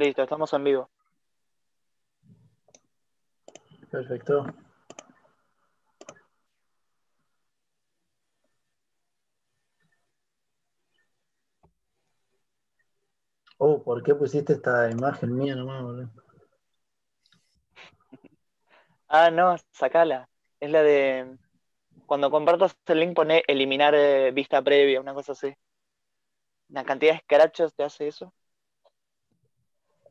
Listo, estamos en vivo. Perfecto. Oh, ¿por qué pusiste esta imagen mía nomás, boludo? Ah, no, sacala. Es la de. Cuando compartas el link, pone eliminar eh, vista previa, una cosa así. Una cantidad de escrachos te hace eso.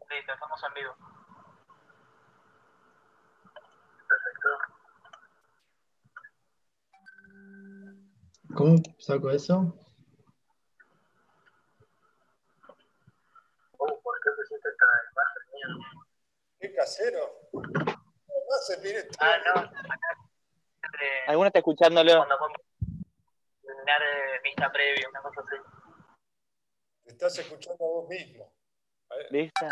Listo, estamos en vivo. ¿Cómo saco eso? Oh, ¿por qué pusiste esta imagen mía? ¿Qué casero? No se mire todo. Ah, no. ¿Alguno está escuchándolo? Cuando eliminar eh, vista previa, una cosa así. Te estás escuchando a vos mismo. ¿Viste?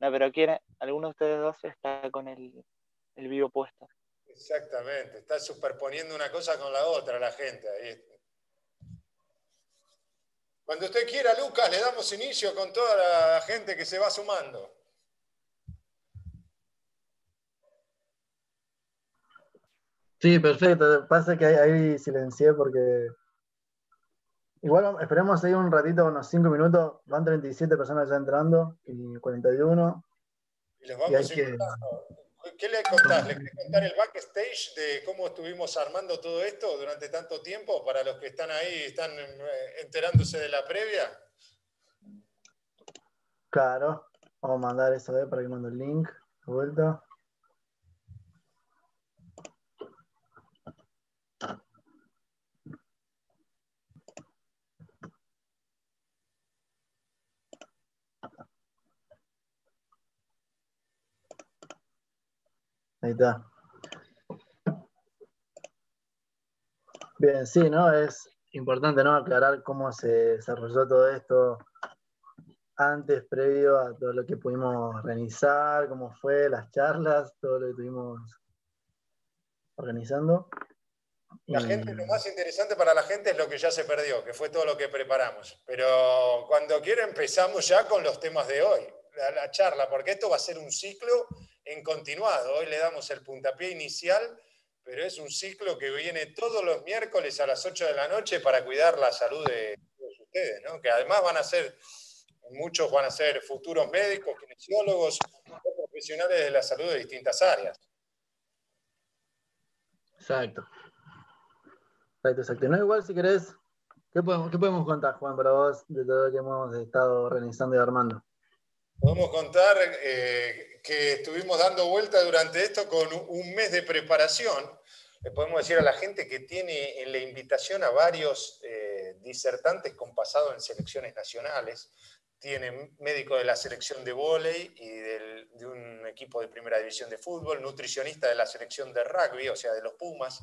No, pero quiere, alguno de ustedes dos está con el, el vivo puesto. Exactamente, está superponiendo una cosa con la otra la gente ahí. Cuando usted quiera, Lucas, le damos inicio con toda la gente que se va sumando. Sí, perfecto. Pasa que ahí silencié porque. Igual esperemos ahí un ratito, unos 5 minutos. Van 37 personas ya entrando y 41. Y Y hay vamos que- invitando. ¿Qué le contás? ¿Le querés contar el backstage de cómo estuvimos armando todo esto durante tanto tiempo? Para los que están ahí, están eh, enterándose de la previa. Claro. Vamos a mandar eso de para que mando el link. De vuelta. Ahí está. Bien, sí, ¿no? Es importante, ¿no? Aclarar cómo se desarrolló todo esto antes, previo a todo lo que pudimos organizar, cómo fue, las charlas, todo lo que estuvimos organizando. La gente, lo más interesante para la gente es lo que ya se perdió, que fue todo lo que preparamos. Pero cuando quiera empezamos ya con los temas de hoy, la, la charla, porque esto va a ser un ciclo en continuado. Hoy le damos el puntapié inicial, pero es un ciclo que viene todos los miércoles a las 8 de la noche para cuidar la salud de todos ustedes, ¿no? que además van a ser, muchos van a ser futuros médicos, kinesiólogos o profesionales de la salud de distintas áreas. Exacto. Exacto, exacto. No, igual si querés, ¿qué podemos, qué podemos contar, Juan, para vos de todo lo que hemos estado organizando y armando? Podemos contar eh, que estuvimos dando vuelta durante esto con un mes de preparación. Le podemos decir a la gente que tiene en la invitación a varios eh, disertantes con pasado en selecciones nacionales. Tiene médico de la selección de vóley y del- de un equipo de primera división de fútbol, nutricionista de la selección de rugby, o sea, de los Pumas,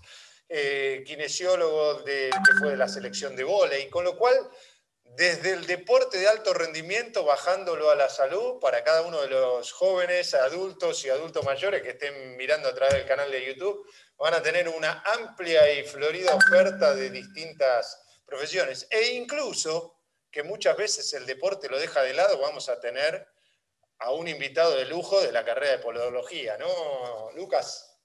eh, kinesiólogo de, que fue de la selección de vóley, con lo cual desde el deporte de alto rendimiento, bajándolo a la salud, para cada uno de los jóvenes, adultos y adultos mayores que estén mirando a través del canal de YouTube, van a tener una amplia y florida oferta de distintas profesiones. E incluso, que muchas veces el deporte lo deja de lado, vamos a tener a un invitado de lujo de la carrera de podología, ¿no, Lucas?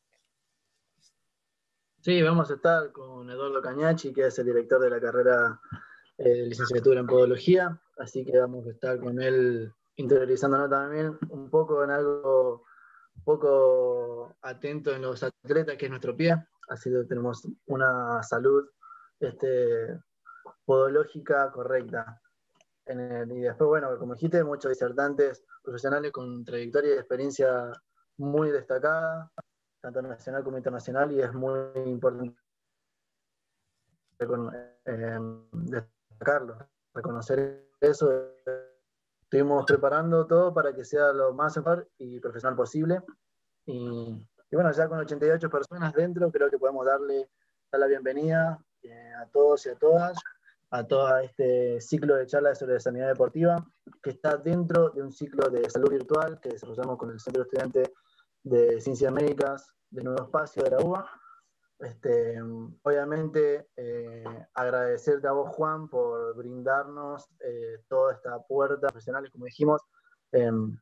Sí, vamos a estar con Eduardo Cañachi, que es el director de la carrera eh, licenciatura en podología, así que vamos a estar con él interiorizándonos también un poco en algo poco atento en los atletas, que es nuestro pie, así que tenemos una salud este, podológica correcta. Y después, bueno, como dijiste, muchos disertantes profesionales con trayectoria y experiencia muy destacada, tanto nacional como internacional, y es muy importante recon- eh, destacarlo, reconocer eso. Estuvimos preparando todo para que sea lo más mejor y profesional posible. Y, y bueno, ya con 88 personas dentro, creo que podemos darle dar la bienvenida eh, a todos y a todas a todo este ciclo de charlas sobre sanidad deportiva, que está dentro de un ciclo de salud virtual que desarrollamos con el Centro Estudiante de Ciencias Médicas de Nuevo Espacio de la UBA. Este, obviamente, eh, agradecerte a vos, Juan, por brindarnos eh, toda esta puerta profesionales, como dijimos, em,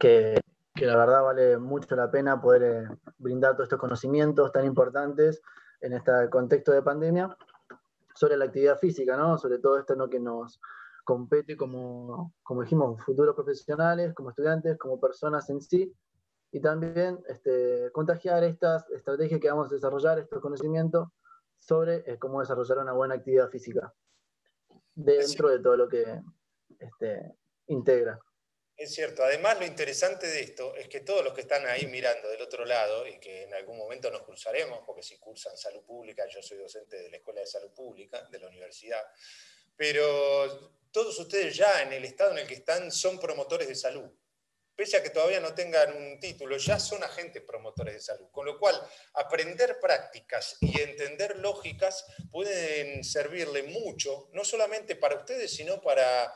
que, que, la verdad vale mucho la pena poder eh, brindar todos estos conocimientos tan importantes en este contexto de pandemia sobre la actividad física, ¿no? Sobre todo esto ¿no? que nos compete como, como dijimos, futuros profesionales, como estudiantes, como personas en sí, y también este, contagiar estas estrategias que vamos a desarrollar, estos conocimientos sobre eh, cómo desarrollar una buena actividad física dentro de todo lo que este, integra. Es cierto, además lo interesante de esto es que todos los que están ahí mirando del otro lado y que en algún momento nos cruzaremos, porque si cursan salud pública, yo soy docente de la Escuela de Salud Pública, de la universidad, pero todos ustedes ya en el estado en el que están son promotores de salud pese a que todavía no tengan un título, ya son agentes promotores de salud. Con lo cual, aprender prácticas y entender lógicas pueden servirle mucho, no solamente para ustedes, sino para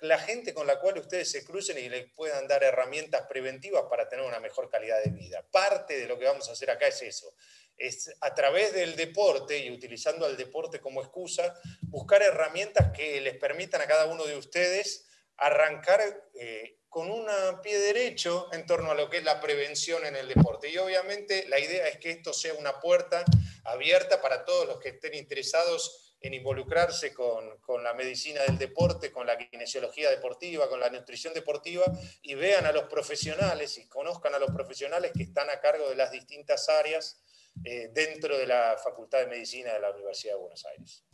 la gente con la cual ustedes se crucen y les puedan dar herramientas preventivas para tener una mejor calidad de vida. Parte de lo que vamos a hacer acá es eso, es a través del deporte y utilizando al deporte como excusa, buscar herramientas que les permitan a cada uno de ustedes arrancar eh, con un pie derecho en torno a lo que es la prevención en el deporte. Y obviamente la idea es que esto sea una puerta abierta para todos los que estén interesados en involucrarse con, con, la medicina del deporte, con la kinesiología deportiva, con la nutrición deportiva, y vean a los profesionales y conozcan a los profesionales que están a cargo de las distintas áreas eh, dentro de la Facultad de Medicina de la Universidad de Buenos Aires.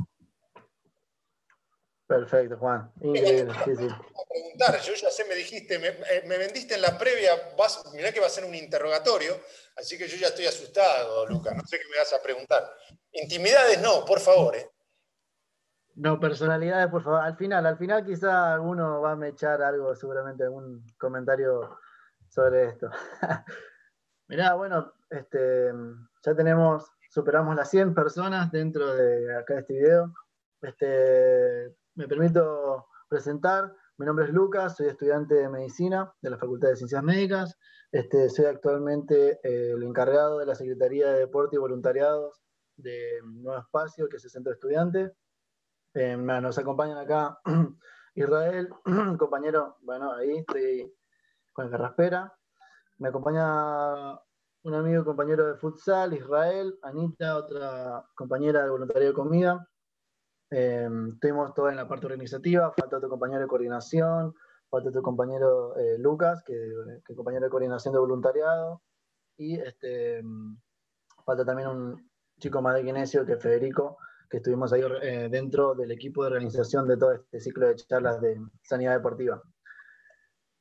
Perfecto, Juan. Increíble, sí, sí. A preguntar, yo ya sé, me dijiste, eh, me, vendiste en la previa, vas, mirá que va a ser un interrogatorio, así que yo ya estoy asustado, Lucas, no sé qué me vas a preguntar. Intimidades no, por favor. Eh. No, personalidades, por favor. Al final, al final quizá alguno va a me echar algo, seguramente algún comentario sobre esto. Mirá, bueno, este, ya tenemos, superamos las 100 personas dentro de acá de este video. Este, me permito presentar. Mi nombre es Lucas, soy estudiante de medicina de la Facultad de Ciencias Médicas. Este, soy actualmente eh, el encargado de la Secretaría de Deporte y Voluntariados de Nuevo Espacio, que es el Centro de Estudiantes. Eh, nos acompañan acá Israel, compañero, bueno, ahí estoy con el carraspera. Me acompaña un amigo compañero de futsal, Israel, Anita, otra compañera de voluntariado de comida, eh, estuvimos todos en la parte organizativa, falta otro compañero de coordinación, falta otro compañero eh, Lucas, que, es compañero de coordinación de voluntariado, y este, falta también un chico más de Kinesio, que es Federico, que estuvimos ahí eh, dentro del equipo de organización de todo este ciclo de charlas de sanidad deportiva.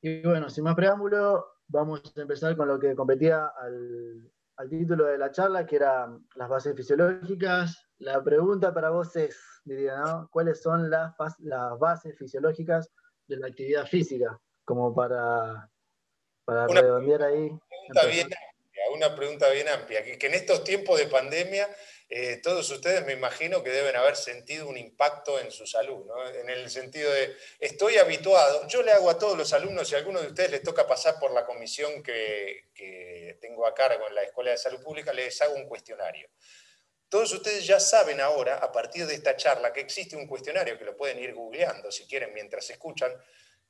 Y bueno, sin más preámbulo, vamos a empezar con lo que competía al, al título de la charla, que era las bases fisiológicas. La pregunta para vos es, diría, ¿no? ¿Cuáles son las, las bases fisiológicas de la actividad física? Como para, para redondear ahí. Pregunta bien amplia, una pregunta bien amplia, que, en estos tiempos de pandemia eh, todos ustedes me imagino que deben haber sentido un impacto en su salud, ¿no? en el sentido de, estoy habituado, yo le hago a todos los alumnos, si a alguno de ustedes les toca pasar por la comisión que, que tengo a cargo en la Escuela de Salud Pública, les hago un cuestionario. Todos ustedes ya saben ahora, a partir de esta charla, que existe un cuestionario que lo pueden ir googleando si quieren mientras escuchan,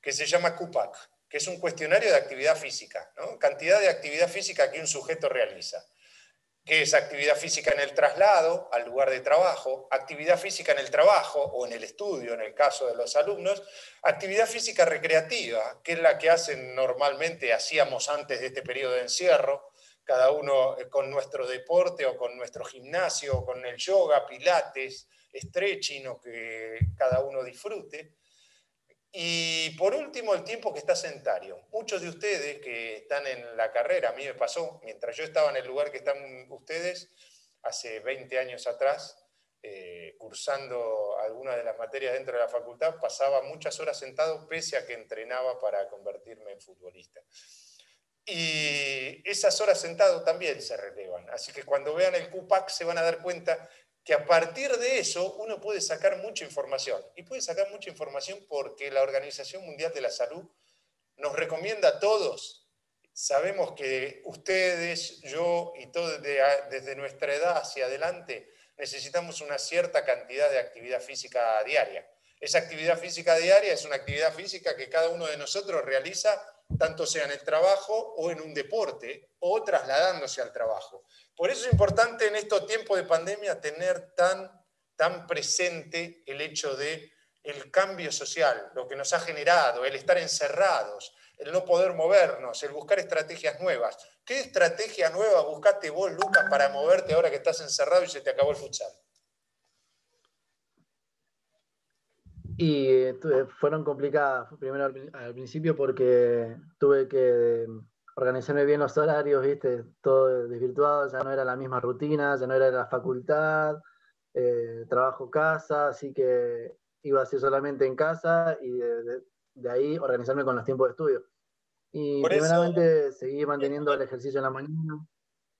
que se llama CUPAC, que es un cuestionario de actividad física, cantidad de actividad física que un sujeto realiza. Que es actividad física en el traslado al lugar de trabajo, actividad física en el trabajo o en el estudio, en el caso de los alumnos, actividad física recreativa, que es la que hacen normalmente, hacíamos antes de este periodo de encierro, cada uno eh, con nuestro deporte o con nuestro gimnasio, o con el yoga, pilates, stretching o que cada uno disfrute. Y por último, el tiempo que está sentario. Muchos de ustedes que están en la carrera, a mí me pasó, mientras yo estaba en el lugar que están ustedes, hace 20 años atrás, eh, cursando algunas de las materias dentro de la facultad, pasaba muchas horas sentado pese a que entrenaba para convertirme en futbolista. Y esas horas sentado también se relevan. Así que cuando vean el CUPAC se van a dar cuenta que a partir de eso uno puede sacar mucha información. Y puede sacar mucha información porque la Organización Mundial de la Salud nos recomienda a todos. Sabemos que ustedes, yo y todos desde nuestra edad hacia adelante necesitamos una cierta cantidad de actividad física diaria. Esa actividad física diaria es una actividad física que cada uno de nosotros realiza tanto sea en el trabajo o en un deporte, o trasladándose al trabajo. Por eso es importante en estos tiempos de pandemia tener tan, tan presente el hecho de el cambio social, lo que nos ha generado, el estar encerrados, el no poder movernos, el buscar estrategias nuevas. ¿Qué estrategia nueva buscaste vos, Lucas, para moverte ahora que estás encerrado y se te acabó el futsal? Y eh, fueron complicadas, primero al, principio porque tuve que organizarme bien los horarios, viste, todo desvirtuado, ya no era la misma rutina, ya no era la facultad, eh, trabajo casa, así que iba a ser solamente en casa y de, ahí organizarme con los tiempos de estudio. Y primeramente seguí manteniendo el ejercicio en la mañana.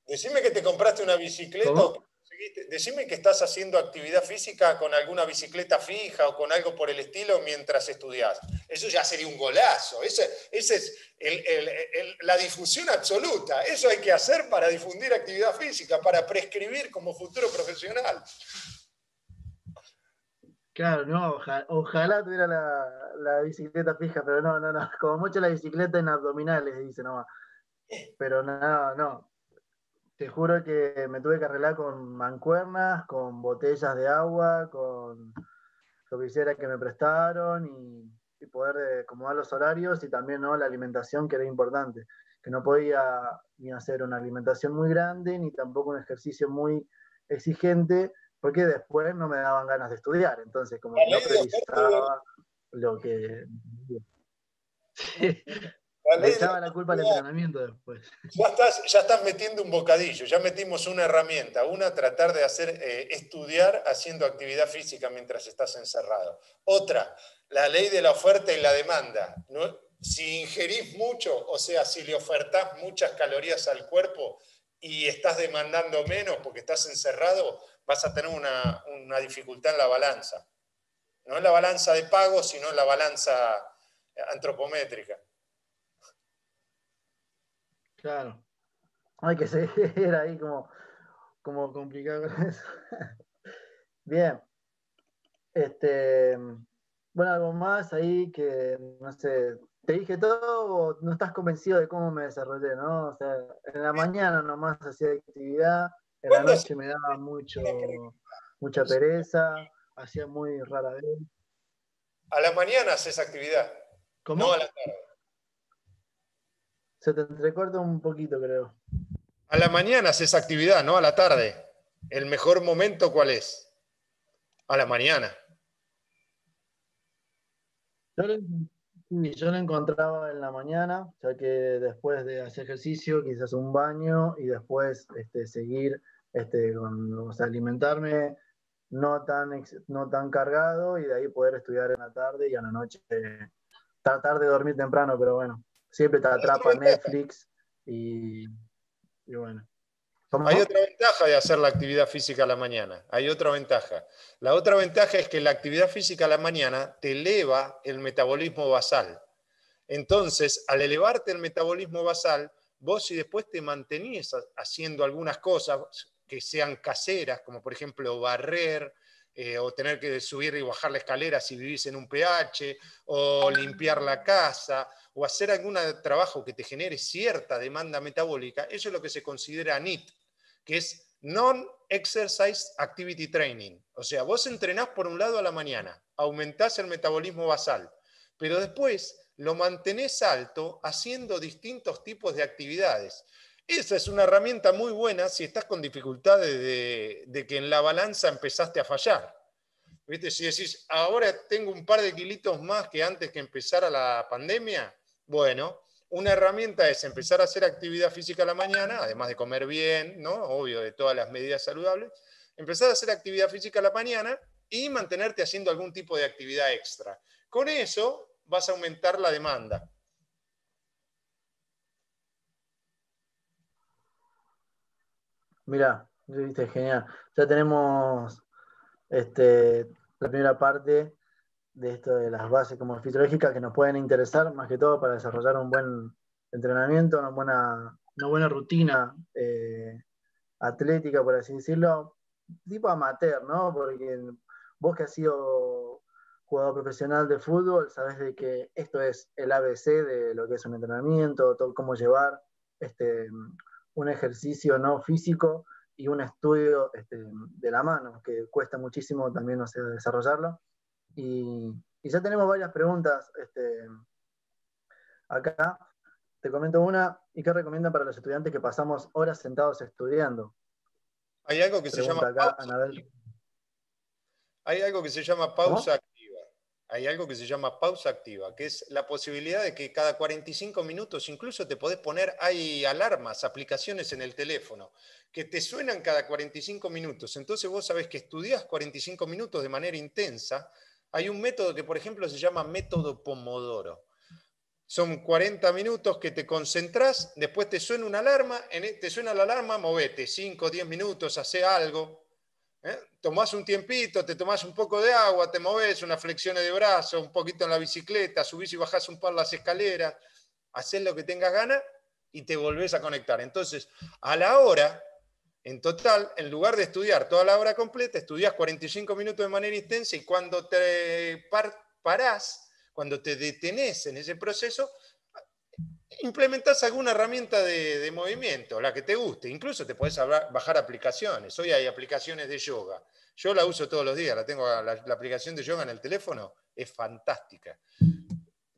Decime que te compraste una bicicleta decime que estás haciendo actividad física con alguna bicicleta fija o con algo por el estilo mientras estudias. Eso ya sería un golazo. Esa es la difusión absoluta. Eso hay que hacer para difundir actividad física, para prescribir como futuro profesional. Claro, no, ojalá, tuviera la, bicicleta fija, pero no, no, no. Como mucho la bicicleta en abdominales, dice nomás. Pero no, no. Te juro que me tuve que arreglar con mancuernas, con botellas de agua, con visera que me prestaron y, poder acomodar los horarios y también ¿no? la alimentación que era importante, que no podía ni hacer una alimentación muy grande ni tampoco un ejercicio muy exigente porque después no me daban ganas de estudiar, entonces como no priorizaba lo que... Le echaba la culpa al entrenamiento después. Ya estás, ya estás metiendo un bocadillo, ya metimos una herramienta. Una, tratar de hacer eh, estudiar haciendo actividad física mientras estás encerrado. Otra, la ley de la oferta y la demanda. Si ingerís mucho, o sea, si le ofertás muchas calorías al cuerpo y estás demandando menos porque estás encerrado, vas a tener una, una dificultad en la balanza. No en la balanza de pago, sino en la balanza antropométrica. Claro. Hay que seguir ahí como, como complicado con eso. Bien. Este, bueno, algo más ahí que, no sé, ¿te dije todo o no estás convencido de cómo me desarrollé, no? O sea, en la mañana nomás hacía actividad, en la noche me daba mucho, mucha pereza, hacía muy rara vez. A la mañana haces actividad. ¿Cómo? No a la tarde. Se te entrecorta un poquito, creo. A la mañana haces actividad, ¿no? A la tarde. ¿El mejor momento cuál es? A la mañana. Yo lo, encontraba en la mañana, ya que después de hacer ejercicio, quizás un baño y después este, seguir este, con, alimentarme no tan, no tan cargado y de ahí poder estudiar en la tarde y a la noche tratar de dormir temprano, pero bueno, siempre te atrapa Netflix y, bueno. Hay otra ventaja de hacer la actividad física a la mañana. Hay otra ventaja. La otra ventaja es que la actividad física a la mañana te eleva el metabolismo basal. Entonces, al elevarte el metabolismo basal, vos si después te mantenís haciendo algunas cosas que sean caseras, como por ejemplo barrer, eh, o tener que subir y bajar la escalera si vivís en un PH, o limpiar la casa, o hacer algún trabajo que te genere cierta demanda metabólica, eso es lo que se considera NIT, que es Non-Exercise Activity Training. O sea, vos entrenás por un lado a la mañana, aumentás el metabolismo basal, pero después lo mantenés alto haciendo distintos tipos de actividades. Esa es una herramienta muy buena si estás con dificultades de, que en la balanza empezaste a fallar. ¿Viste? Si decís, ahora tengo un par de kilitos más que antes que empezara la pandemia, bueno, una herramienta es empezar a hacer actividad física la mañana, además de comer bien, ¿no? Obvio, de todas las medidas saludables. Empezar a hacer actividad física la mañana y mantenerte haciendo algún tipo de actividad extra. Con eso vas a aumentar la demanda. Mira, viste, genial. Ya tenemos este, la primera parte de esto de las bases como fisiológicas que nos pueden interesar, más que todo para desarrollar un buen entrenamiento, una buena, una buena rutina eh, atlética, por así decirlo, tipo amateur, ¿no? Porque vos que has sido jugador profesional de fútbol, sabes de que esto es el ABC de lo que es un entrenamiento, todo, cómo llevar este, un ejercicio no físico y un estudio este, de la mano, que cuesta muchísimo también no sé, desarrollarlo. Y, ya tenemos varias preguntas este, acá. Te comento una, ¿y qué recomiendan para los estudiantes que pasamos horas sentados estudiando? Hay algo que se llama pausa Hay algo que se llama pausa. Hay algo que se llama pausa activa, que es la posibilidad de que cada 45 minutos, incluso te podés poner, hay alarmas, aplicaciones en el teléfono, que te suenan cada 45 minutos. Entonces vos sabés que estudias 45 minutos de manera intensa. Hay un método que, por ejemplo, se llama método Pomodoro son 40 minutos que te concentras, después te suena una alarma, e, te suena la alarma, movete 5 o 10 minutos, hace algo. ¿Eh? Tomás un tiempito, te tomás un poco de agua, te moves, una flexión de brazo, un poquito en la bicicleta, subís y bajás un par las escaleras, haces lo que tengas ganas y te volvés a conectar. Entonces, a la hora, en total, en lugar de estudiar toda la hora completa, estudias 45 minutos de manera intensa y cuando te parás, cuando te detenés en ese proceso, implementas alguna herramienta de, movimiento, la que te guste. Incluso te puedes bajar aplicaciones. Hoy hay aplicaciones de yoga. Yo la uso todos los días, la tengo la, aplicación de yoga en el teléfono, es fantástica.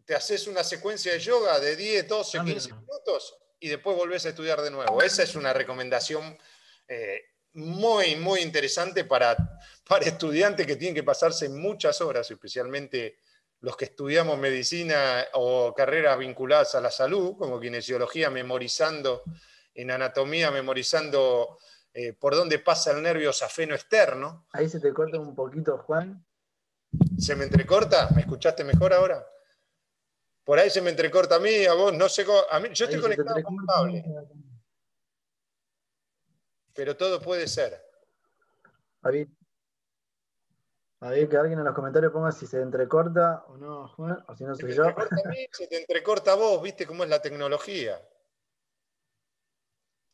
Te haces una secuencia de yoga de 10, 12, 15 minutos y después volvés a estudiar de nuevo. Esa es una recomendación eh, muy, muy interesante para, para estudiantes que tienen que pasarse muchas horas, especialmente los que estudiamos medicina o carreras vinculadas a la salud, como kinesiología, memorizando, en anatomía, memorizando eh, por dónde pasa el nervio safeno externo. Ahí se te corta un poquito, Juan. ¿Se me entrecorta? ¿Me escuchaste mejor ahora? Por ahí se me entrecorta a mí, a vos, no sé A mí, yo estoy conectado con un cable. Pero todo puede ser. A ver, que alguien en los comentarios ponga si se entrecorta o no, Juan, o si no soy yo. se te entrecorta a vos, viste cómo es la tecnología.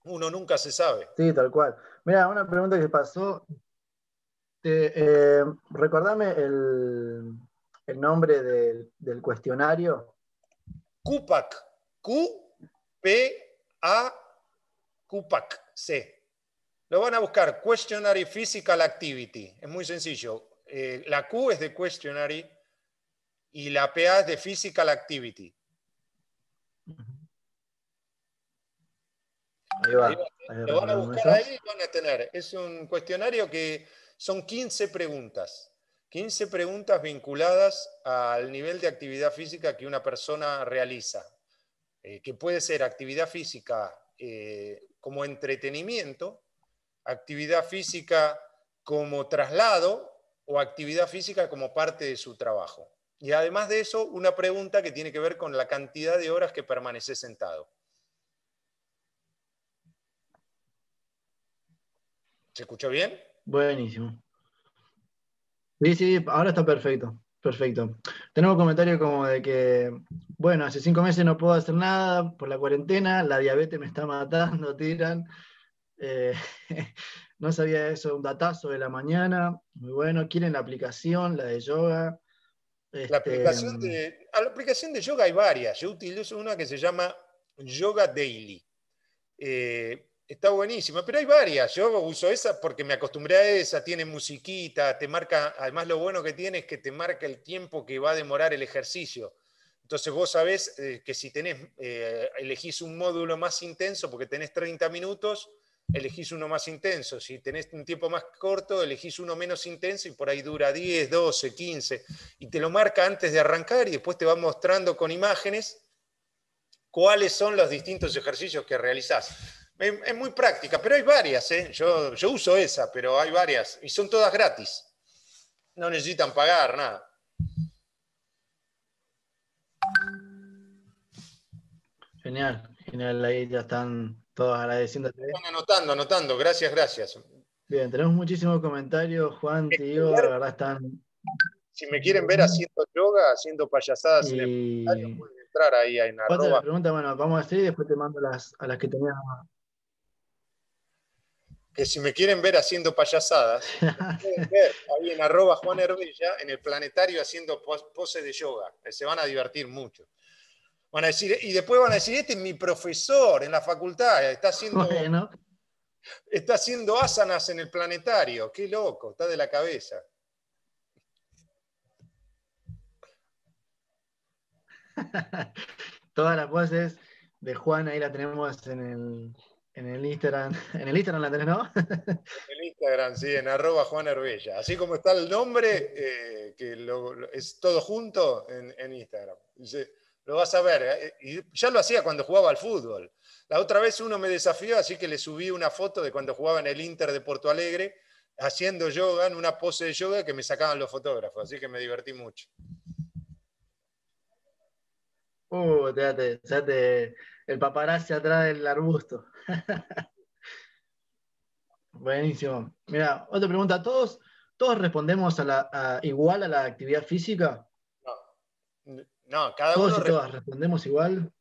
Uno nunca se sabe. Sí, tal cual. Mira, una pregunta que pasó. Eh, recordame el, nombre del, cuestionario. CUPAC. Q-P-A CUPAC. C. Lo van a buscar, Questionary Physical Activity. Es muy sencillo. Eh, la Q es de questionary y la PA es de physical activity. Ahí va. lo van a buscar ahí y van a tener. Es un cuestionario que son 15 preguntas. 15 preguntas vinculadas al nivel de actividad física que una persona realiza, eh, que puede ser actividad física eh, como entretenimiento, actividad física como traslado o actividad física como parte de su trabajo. Y además de eso, una pregunta que tiene que ver con la cantidad de horas que permanece sentado. ¿Se escuchó bien? Buenísimo. Sí, sí, ahora está perfecto. Perfecto. Tenemos un comentario como de que, bueno, hace cinco meses no puedo hacer nada por la cuarentena, la diabetes me está matando, tiran. Eh, No sabía eso, un datazo de la mañana. Muy bueno. ¿Quieren la aplicación, la de yoga? La, este, aplicación de, a la aplicación de yoga hay varias. Yo utilizo una que se llama Yoga Daily. Eh, está buenísima, pero hay varias. Yo uso esa porque me acostumbré a esa, tiene musiquita, te marca, además lo bueno que tiene es que te marca el tiempo que va a demorar el ejercicio. Entonces vos sabés eh, que si tenés, eh, elegís un módulo más intenso porque tenés 30 minutos, elegís uno más intenso. Si tenés un tiempo más corto, elegís uno menos intenso y por ahí dura 10, 12, 15. Y te lo marca antes de arrancar y después te va mostrando con imágenes cuáles son los distintos ejercicios que realizás. Es, muy práctica, pero hay varias. ¿eh? Yo, yo uso esa, pero hay varias. Y son todas gratis. No necesitan pagar nada. Genial, genial. Ahí ya están todos agradeciéndote. Están anotando, anotando. Gracias, gracias. Bien, tenemos muchísimos comentarios, Juan, tío, la verdad están... Si me quieren ver haciendo yoga, haciendo payasadas en el pueden entrar ahí en Otra pregunta, bueno, vamos a hacer y después te mando las, a las que tenía. que si me quieren ver haciendo payasadas, pueden ver ahí en arroba Juan Herbella, en el planetario haciendo poses de yoga. Se van a divertir mucho. Van a decir, y después van a decir, este es mi profesor en la facultad, está haciendo, está haciendo asanas en el planetario. Qué loco, está de la cabeza. Todas las poses de Juan ahí la tenemos en el, en el Instagram. En el Instagram la tenés, ¿no? en el Instagram, sí, en arroba Juan Herbella. Así como está el nombre, eh, que es todo junto en, Instagram. Lo vas a ver. Eh, y ya lo hacía cuando jugaba al fútbol. La otra vez uno me desafió, así que le subí una foto de cuando jugaba en el Inter de Porto Alegre, haciendo yoga, en una pose de yoga que me sacaban los fotógrafos. Así que me divertí mucho. Uh, te, el paparazzi atrás del arbusto. Buenísimo. Mira, otra pregunta. ¿Todos, todos respondemos a la, igual a la actividad física? No, no cada ¿Todos uno. y todas respondemos igual?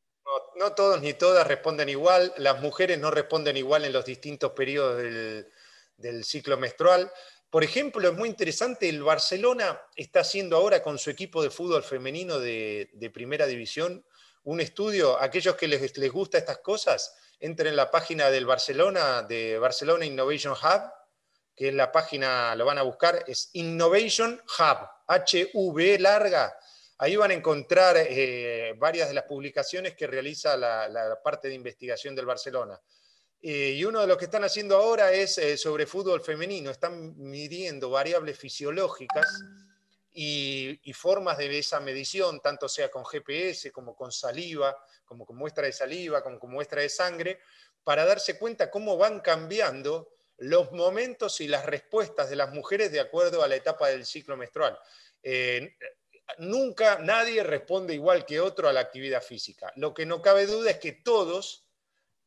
No, todos ni todas responden igual. Las mujeres no responden igual en los distintos periodos del, ciclo menstrual. Por ejemplo, es muy interesante, el Barcelona está haciendo ahora con su equipo de fútbol femenino de, de primera división un estudio, aquellos que les, les gusta estas cosas, entren en la página del Barcelona, de Barcelona Innovation Hub, que es la página, lo van a buscar, es Innovation Hub, H-V larga. Ahí van a encontrar eh, varias de las publicaciones que realiza la, parte de investigación del Barcelona. Eh, y uno de los que están haciendo ahora es eh, sobre fútbol femenino. Están midiendo variables fisiológicas y, formas de esa medición, tanto sea con GPS como con saliva, como con muestra de saliva, como con muestra de sangre, para darse cuenta cómo van cambiando los momentos y las respuestas de las mujeres de acuerdo a la etapa del ciclo menstrual. Nunca nadie responde igual que otro a la actividad física. Lo que no cabe duda es que todos,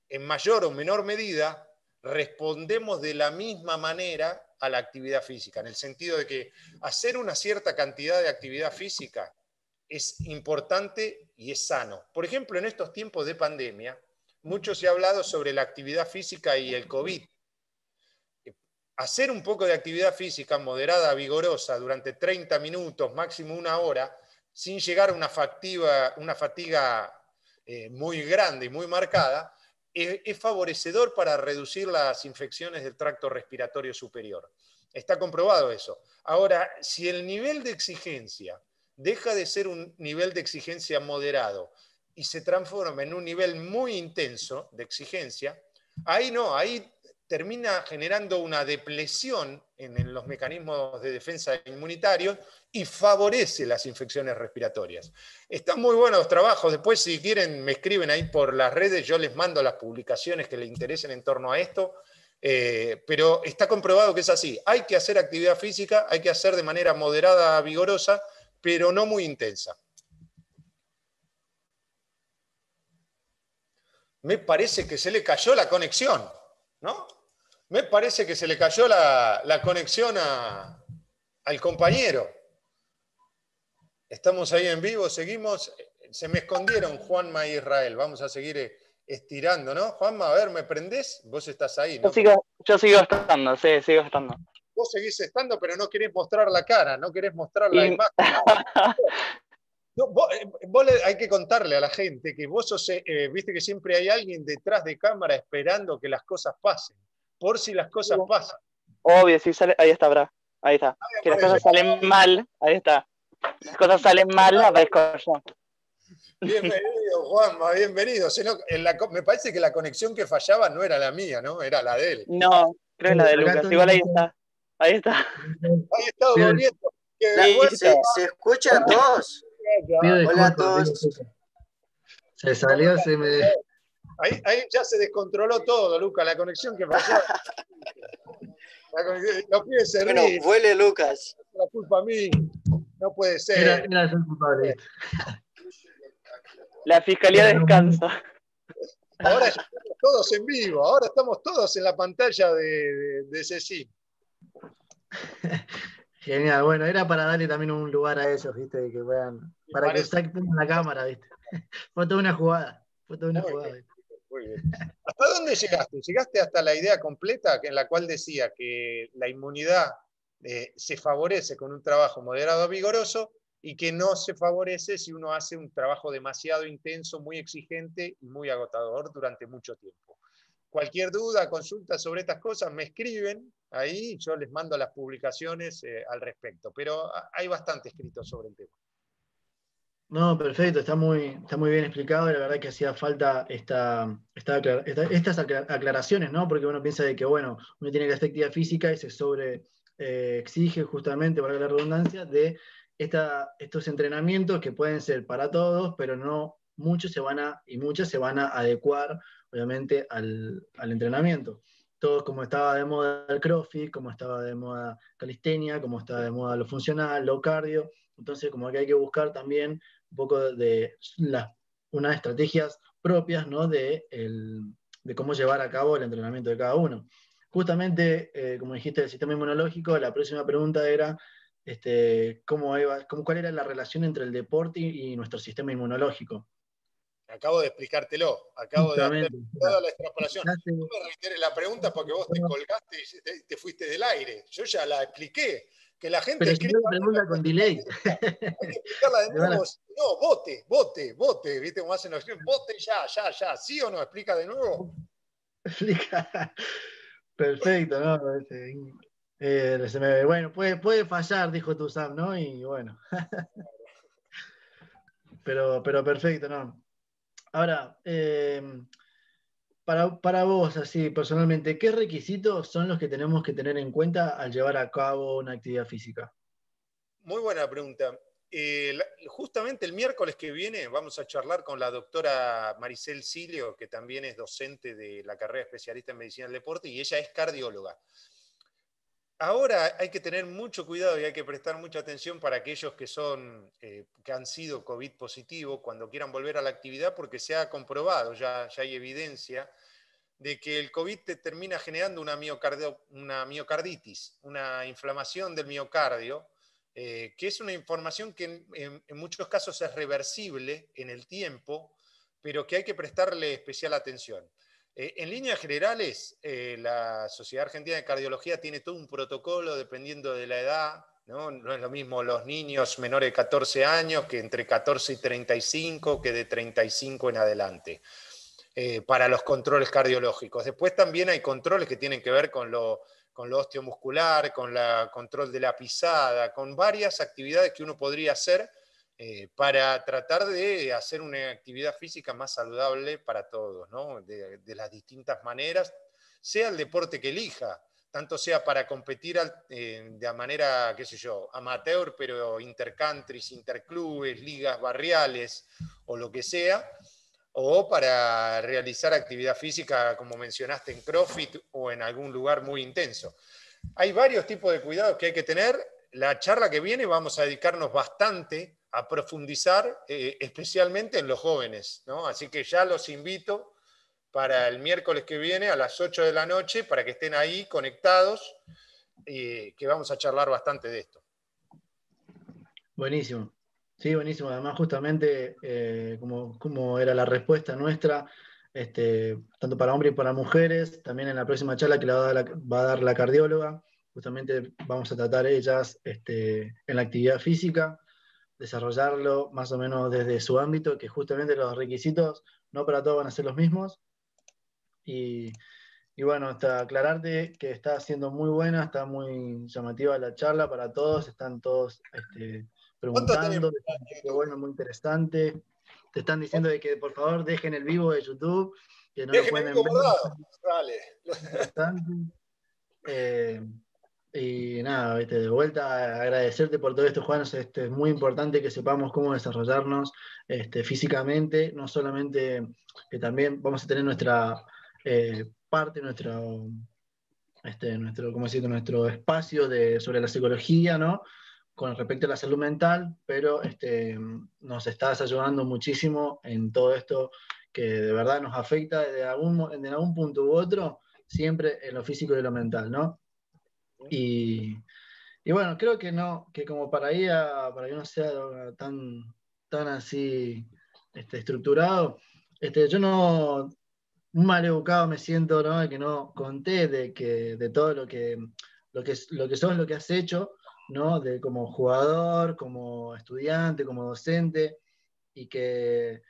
en mayor o menor medida, respondemos de la misma manera a la actividad física, en el sentido de que hacer una cierta cantidad de actividad física es importante y es sano. Por ejemplo, en estos tiempos de pandemia, mucho se ha hablado sobre la actividad física y el COVID. Hacer un poco de actividad física moderada, vigorosa, durante 30 minutos, máximo una hora, sin llegar a una fatiga, eh, muy grande y muy marcada, es, favorecedor para reducir las infecciones del tracto respiratorio superior. Está comprobado eso. Ahora, si el nivel de exigencia deja de ser un nivel de exigencia moderado y se transforma en un nivel muy intenso de exigencia, ahí no, ahí termina generando una depresión en, los mecanismos de defensa inmunitarios y favorece las infecciones respiratorias. Están muy buenos los trabajos, después si quieren me escriben ahí por las redes, yo les mando las publicaciones que les interesen en torno a esto, eh, pero está comprobado que es así. Hay que hacer actividad física, hay que hacer de manera moderada, vigorosa, pero no muy intensa. Me parece que se le cayó la conexión, ¿no? Me parece que se le cayó la, conexión al compañero. Estamos ahí en vivo, seguimos. Se me escondieron Juanma y Israel. Vamos a seguir eh, estirando, ¿no? Juanma, a ver, ¿me prendés? Vos estás ahí, ¿no? Yo sigo, estando, sí, sigo estando. Vos seguís estando, pero no querés mostrar la cara, no querés mostrar la imagen. vos, eh, hay que contarle a la gente que vos sos, eh, viste que siempre hay alguien detrás de cámara esperando que las cosas pasen por si las cosas pasan. Obvio, si sale, ahí está, bra. Ahí está. Si las cosas salen mal, ahí está. Las cosas salen mal, aparezco yo. Bienvenido, Juanma, bienvenido. me parece que la conexión que fallaba no era la mía, ¿no? Era la de él. No, creo que la de Lucas. Igual ahí está. Ahí está. Ahí está volviendo. Se, se escuchan todos. Hola a todos. Se salió, se me. Ahí, ya se descontroló todo, Lucas, la conexión que pasó. los pibes se bueno, vuele Lucas. La culpa a mí. No puede ser. La fiscalía descansa. Ahora estamos todos en vivo, ahora estamos todos en la pantalla de, de, Ceci. Genial, bueno, era para darle también un lugar a ellos, ¿viste? Que puedan, para que saquen la cámara, ¿viste? Fue toda una jugada. Fue toda una jugada. Muy Muy bien. ¿Hasta dónde llegaste? ¿Llegaste hasta la idea completa en la cual decía que la inmunidad eh, se favorece con un trabajo moderado vigoroso y que no se favorece si uno hace un trabajo demasiado intenso, muy exigente y muy agotador durante mucho tiempo. Cualquier duda, consulta sobre estas cosas, me escriben ahí, yo les mando las publicaciones eh, al respecto, pero hay bastante escrito sobre el tema. No, perfecto, está muy, está muy bien explicado la verdad que hacía falta esta, estas aclaraciones, ¿no? Porque uno piensa de que, bueno, uno tiene que hacer actividad física y se sobre eh, exige justamente, para la redundancia, de estos entrenamientos que pueden ser para todos, pero no muchos se van a, y muchas se van a adecuar, obviamente, al, al entrenamiento. Todos como estaba de moda el CrossFit, como estaba de moda calistenia, como estaba de moda lo funcional, lo cardio, entonces como que hay que buscar también un poco de las, unas estrategias propias ¿no? de, de cómo llevar a cabo el entrenamiento de cada uno. Justamente, eh, como dijiste, el sistema inmunológico, la próxima pregunta era este, ¿cómo iba, cómo, cuál era la relación entre el deporte y, nuestro sistema inmunológico. Acabo de explicártelo, acabo de hacer toda la extrapolación. No me reiteres la pregunta porque vos te colgaste y te fuiste del aire. Yo ya la expliqué que la gente Pero escriba. pregunta con delay. No, vote, vote, vote. ¿Viste cómo hacen los Vote ya, ya, ya. ¿Sí o no? ¿Explica de nuevo? Explica. Perfecto, ¿no? Eh, bueno, puede, puede fallar, dijo tu Sam, ¿no? Y bueno. pero, pero perfecto, ¿no? Ahora, eh, para, vos, así personalmente, ¿qué requisitos son los que tenemos que tener en cuenta al llevar a cabo una actividad física? Muy buena pregunta. Justamente el miércoles que viene vamos a charlar con la doctora Maricel Silio, que también es docente de la carrera especialista en medicina del deporte y ella es cardióloga. Ahora hay que tener mucho cuidado y hay que prestar mucha atención para aquellos que, son, eh, que han sido COVID positivo cuando quieran volver a la actividad porque se ha comprobado, ya, ya hay evidencia de que el COVID te termina generando una, una miocarditis, una inflamación del miocardio, eh, que es una información que en, muchos casos es reversible en el tiempo, pero que hay que prestarle especial atención. Eh, en líneas generales, eh, la Sociedad Argentina de Cardiología tiene todo un protocolo dependiendo de la edad. ¿no? es lo mismo los niños menores de 14 años que entre 14 y 35 que de 35 en adelante eh, para los controles cardiológicos. Después también hay controles que tienen que ver con lo, con lo osteomuscular, con el control de la pisada, con varias actividades que uno podría hacer eh, para tratar de hacer una actividad física más saludable para todos, de, las distintas maneras, sea el deporte que elija, tanto sea para competir eh, de manera, qué sé yo, amateur, pero intercountries, interclubes, ligas barriales o lo que sea, o para realizar actividad física, como mencionaste, en CrossFit o en algún lugar muy intenso. Hay varios tipos de cuidados que hay que tener. La charla que viene vamos a dedicarnos bastante a profundizar eh, especialmente en los jóvenes. Así que ya los invito para el miércoles que viene a las 8 de la noche para que estén ahí conectados y que vamos a charlar bastante de esto. Buenísimo. Sí, buenísimo. Además, justamente, eh, como, como, era la respuesta nuestra, este, tanto para hombres y para mujeres, también en la próxima charla que la va a dar la, va cardióloga, justamente vamos a tratar ellas este, en la actividad física desarrollarlo más o menos desde su ámbito, que justamente los requisitos no para todos van a ser los mismos. Y, bueno, hasta aclararte que está siendo muy buena, está muy llamativa la charla para todos, están todos este, preguntando, qué bueno, muy interesante. Te están diciendo de que por favor dejen el vivo de YouTube, que no lo pueden ver. Y nada, de vuelta agradecerte por todo esto, Juan. Este, es muy importante que sepamos cómo desarrollarnos este, físicamente, no solamente que también vamos a tener nuestra eh, parte, nuestro, este, nuestro, ¿cómo nuestro espacio de, sobre la psicología, ¿no? Con respecto a la salud mental, pero este, nos estás ayudando muchísimo en todo esto que de verdad nos afecta de algún, en algún punto u otro, siempre en lo físico y lo mental, ¿no? Y, bueno, creo que no, que como para ir para que no sea tan, tan así este, estructurado, este, yo no, mal educado me siento, ¿no? Que no conté de, que, de todo lo que, lo, que, lo que sos, lo que has hecho, ¿no? De como jugador, como estudiante, como docente, y que,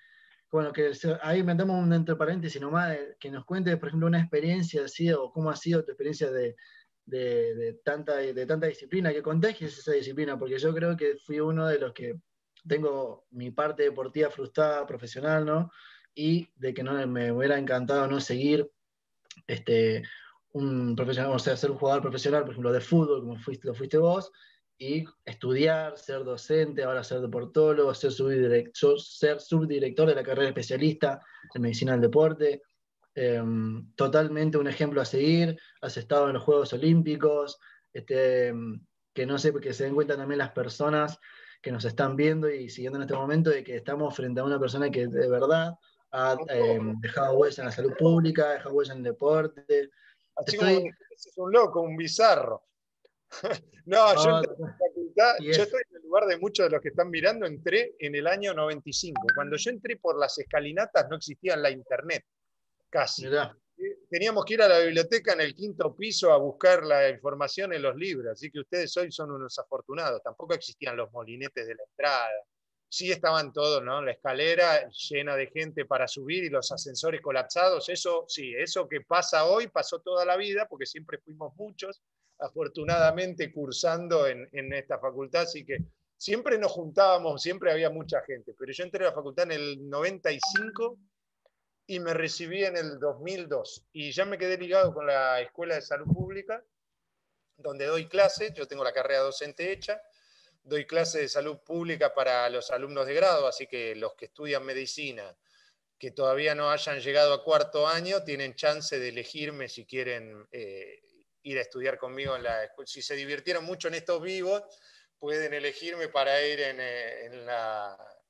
bueno, que ahí metemos un entre paréntesis nomás, que nos cuente, por ejemplo, una experiencia así, o cómo ha sido tu experiencia de, de, tanta, de tanta disciplina, que contagies esa disciplina, porque yo creo que fui uno de los que tengo mi parte deportiva frustrada, profesional, ¿no? Y de que no me hubiera encantado no seguir este, un profesional, o sea, ser un jugador profesional, por ejemplo, de fútbol, como fuiste, lo fuiste vos, y estudiar, ser docente, ahora ser deportólogo, ser subdirector, ser subdirector de la carrera especialista en medicina del deporte. Em, totalmente un ejemplo a seguir. Has estado en los Juegos Olímpicos, este, que no sé, porque se den cuenta también las personas que nos están viendo y siguiendo en este momento de que estamos frente a una persona que de verdad ha em, dejado huella en la salud pública, ha dejado huella en el deporte. Así como es un loco, un bizarro. no, yo, en la facultad, yo estoy en el lugar de muchos de los que están mirando, entré en el año 95. Cuando yo entré por las escalinatas no existía la internet, casi. Teníamos que ir a la biblioteca en el quinto piso a buscar la información en los libros, así que ustedes hoy son unos afortunados. Tampoco existían los molinetes de la entrada sí estaban todos, ¿no? La escalera llena de gente para subir y los ascensores colapsados, eso sí, eso que pasa hoy pasó toda la vida, porque siempre fuimos muchos, afortunadamente cursando en, esta facultad, así que siempre nos juntábamos, siempre había mucha gente, pero yo entré a la facultad en el 95 y me recibí en el 2002 y ya me quedé ligado con la Escuela de Salud Pública, donde doy clases, yo tengo la carrera docente hecha, doy clase de salud pública para los alumnos de grado, así que los que estudian medicina, que todavía no hayan llegado a cuarto año, tienen chance de elegirme si quieren eh, ir a estudiar conmigo en la escuela. Si se divirtieron mucho en estos vivos, pueden elegirme para ir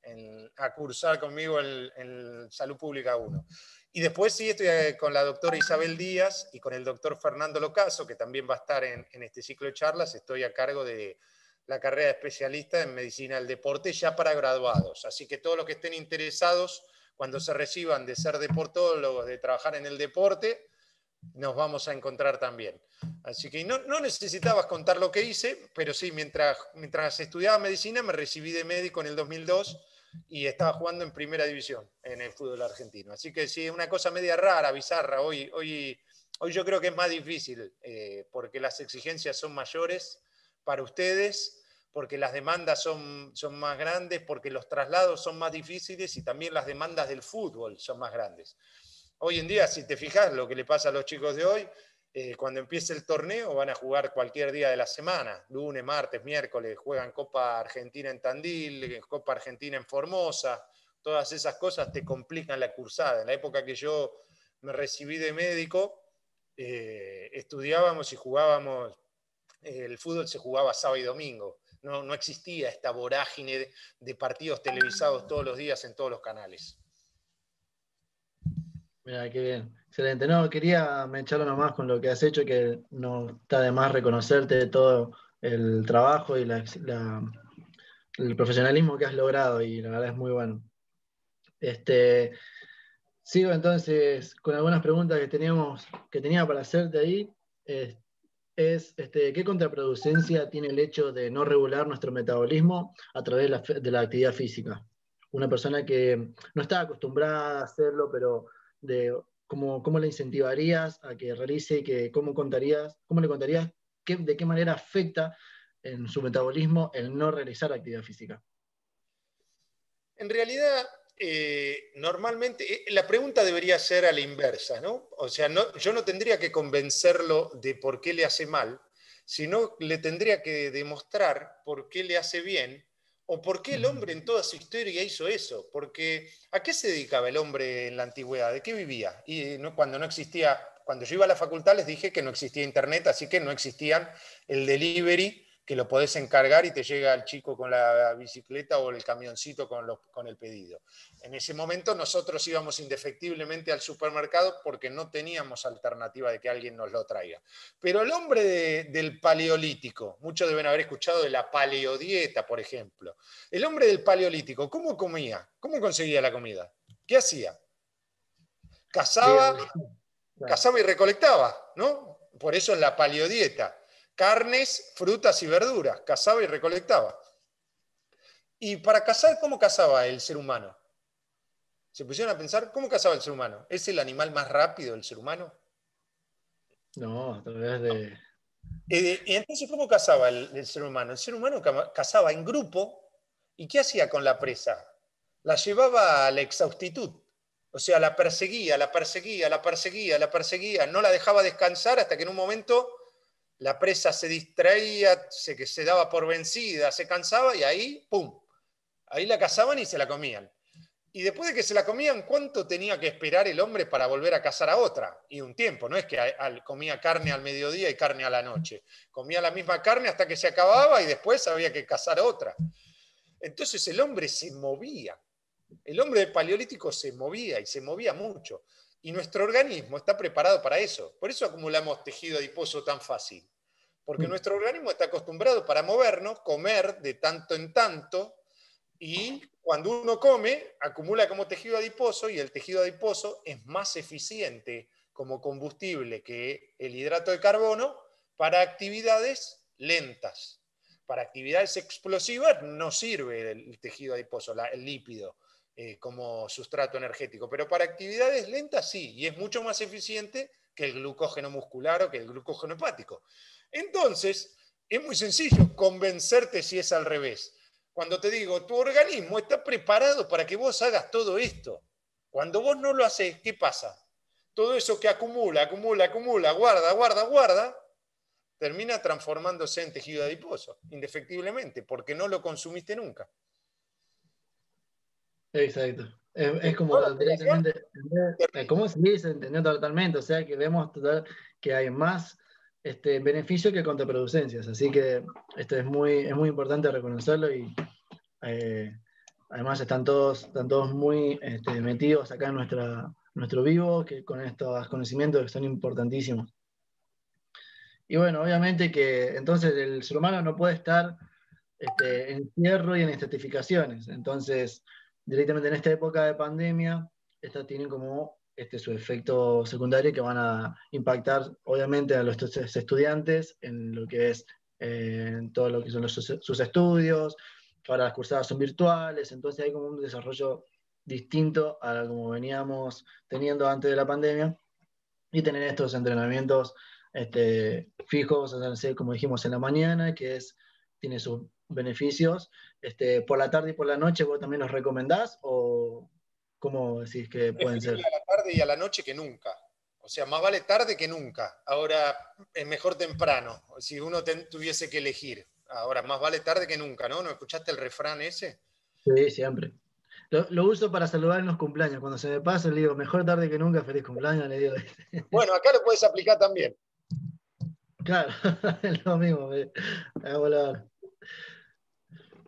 eh, a cursar conmigo en, Salud Pública 1. Y después sí estoy eh, con la doctora Isabel Díaz y con el doctor Fernando Locaso, que también va a estar en este ciclo de charlas. Estoy a cargo de la carrera de especialista en medicina del deporte ya para graduados. Así que todos los que estén interesados, cuando se reciban de ser deportólogos, de trabajar en el deporte, nos vamos a encontrar también. Así que no, no necesitabas contar lo que hice, pero sí, mientras, mientras estudiaba medicina me recibí de médico en el 2002 y estaba jugando en primera división en el fútbol argentino. Así que sí, una cosa media rara, bizarra. Hoy, hoy, hoy yo creo que es más difícil eh, porque las exigencias son mayores para ustedes, porque las demandas son, son más grandes, porque los traslados son más difíciles y también las demandas del fútbol son más grandes. Hoy en día, si te fijas lo que le pasa a los chicos de hoy, eh, cuando empiece el torneo van a jugar cualquier día de la semana, lunes, martes, miércoles, juegan Copa Argentina en Tandil, Copa Argentina en Formosa, todas esas cosas te complican la cursada. En la época que yo me recibí de médico, eh, estudiábamos y jugábamos el fútbol se jugaba sábado y domingo. No, existía esta vorágine de, partidos televisados todos los días en todos los canales. Mira, qué bien. Excelente. No, quería me echarlo nomás con lo que has hecho, que no está de más reconocerte todo el trabajo y el profesionalismo que has logrado, y la verdad es muy bueno. Este, sigo entonces con algunas preguntas que teníamos, que tenía para hacerte ahí. Es este, qué contraproducencia tiene el hecho de no regular nuestro metabolismo a través de la, actividad física. Una persona que no está acostumbrada a hacerlo, pero de cómo, cómo le incentivarías a que realice y que cómo contarías, cómo le contarías de qué manera afecta en su metabolismo el no realizar actividad física. En realidad, eh, normalmente eh, la pregunta debería ser a la inversa, ¿no? O sea, yo no tendría que convencerlo de por qué le hace mal, sino le tendría que demostrar por qué le hace bien o por qué el hombre en toda su historia hizo eso. Porque ¿a qué se dedicaba el hombre en la antigüedad? ¿De qué vivía? Y cuando no existía, cuando yo iba a la facultad les dije que no existía internet, así que no existían el delivery que lo podés encargar y te llega el chico con la bicicleta o el camioncito con, con el pedido. En ese momento nosotros íbamos indefectiblemente al supermercado porque no teníamos alternativa de que alguien nos lo traiga. Pero el hombre del paleolítico, muchos deben haber escuchado de la paleodieta, por ejemplo. El hombre del paleolítico, ¿cómo comía? ¿Cómo conseguía la comida? ¿Qué hacía? cazaba, cazaba y recolectaba, ¿no? Por eso es la paleodieta. Carnes, frutas y verduras, cazaba y recolectaba. Y para cazar, ¿cómo cazaba el ser humano? ¿Se pusieron a pensar cómo cazaba el ser humano? ¿Es el animal más rápido el ser humano? No, a través de... Eh, ¿Y entonces cómo cazaba el, ser humano? El ser humano cazaba en grupo y ¿qué hacía con la presa? La llevaba a la exhaustitud. O sea, la perseguía, la perseguía, la perseguía, la perseguía, no la dejaba descansar hasta que en un momento la presa se distraía, se, que se daba por vencida, se cansaba y ahí, ¡pum! Ahí la cazaban y se la comían. Y después de que se la comían, ¿cuánto tenía que esperar el hombre para volver a cazar a otra? Y un tiempo, no es que comía carne al mediodía y carne a la noche. Comía la misma carne hasta que se acababa y después había que cazar a otra. Entonces el hombre se movía. El hombre paleolítico se movía y se movía mucho. Y nuestro organismo está preparado para eso. Por eso acumulamos tejido adiposo tan fácil. Porque mm. nuestro organismo está acostumbrado para movernos, comer de tanto en tanto, y cuando uno come, acumula como tejido adiposo y el tejido adiposo es más eficiente como combustible que el hidrato de carbono para actividades lentas. Para actividades explosivas no sirve el tejido adiposo, el lípido, eh, como sustrato energético, pero para actividades lentas sí, y es mucho más eficiente que el glucógeno muscular o que el glucógeno hepático. Entonces, es muy sencillo convencerte si es al revés. Cuando te digo, tu organismo está preparado para que vos hagas todo esto. Cuando vos no lo haces, ¿qué pasa? Todo eso que acumula, acumula, acumula, guarda, guarda, guarda, termina transformándose en tejido adiposo, indefectiblemente, porque no lo consumiste nunca. Exacto. Es, como directamente, ¿cómo se dice? Entender totalmente, o sea que vemos que hay más este, beneficio que contraproducencias. Así que esto es muy, es muy importante reconocerlo y eh, además están todos, están todos muy este, metidos acá en nuestra, nuestro vivo que con estos conocimientos que son importantísimos. Y bueno, obviamente que entonces el ser humano no puede estar este, en cierre y en estratificaciones. Entonces, directamente en esta época de pandemia, estas tienen como este, su efecto secundario que van a impactar obviamente a los estudiantes en lo que es en todo lo que son sus, estudios, ahora las cursadas son virtuales, entonces hay como un desarrollo distinto a como veníamos teniendo antes de la pandemia y tener estos entrenamientos este, fijos, como dijimos en la mañana, que es, tiene sus beneficios. Este, por la tarde y por la noche, ¿vos también los recomendás ¿Cómo decís que pueden ser? A la tarde y a la noche que nunca. O sea, más vale tarde que nunca. Ahora es mejor temprano, si uno tuviese que elegir. Ahora, más vale tarde que nunca, ¿no? ¿No escuchaste el refrán ese? Sí, siempre. Lo, uso para saludar en los cumpleaños. Cuando se me pasa, le digo, mejor tarde que nunca, feliz cumpleaños, le digo. Bueno, acá lo puedes aplicar también. Claro, es lo mismo. Me,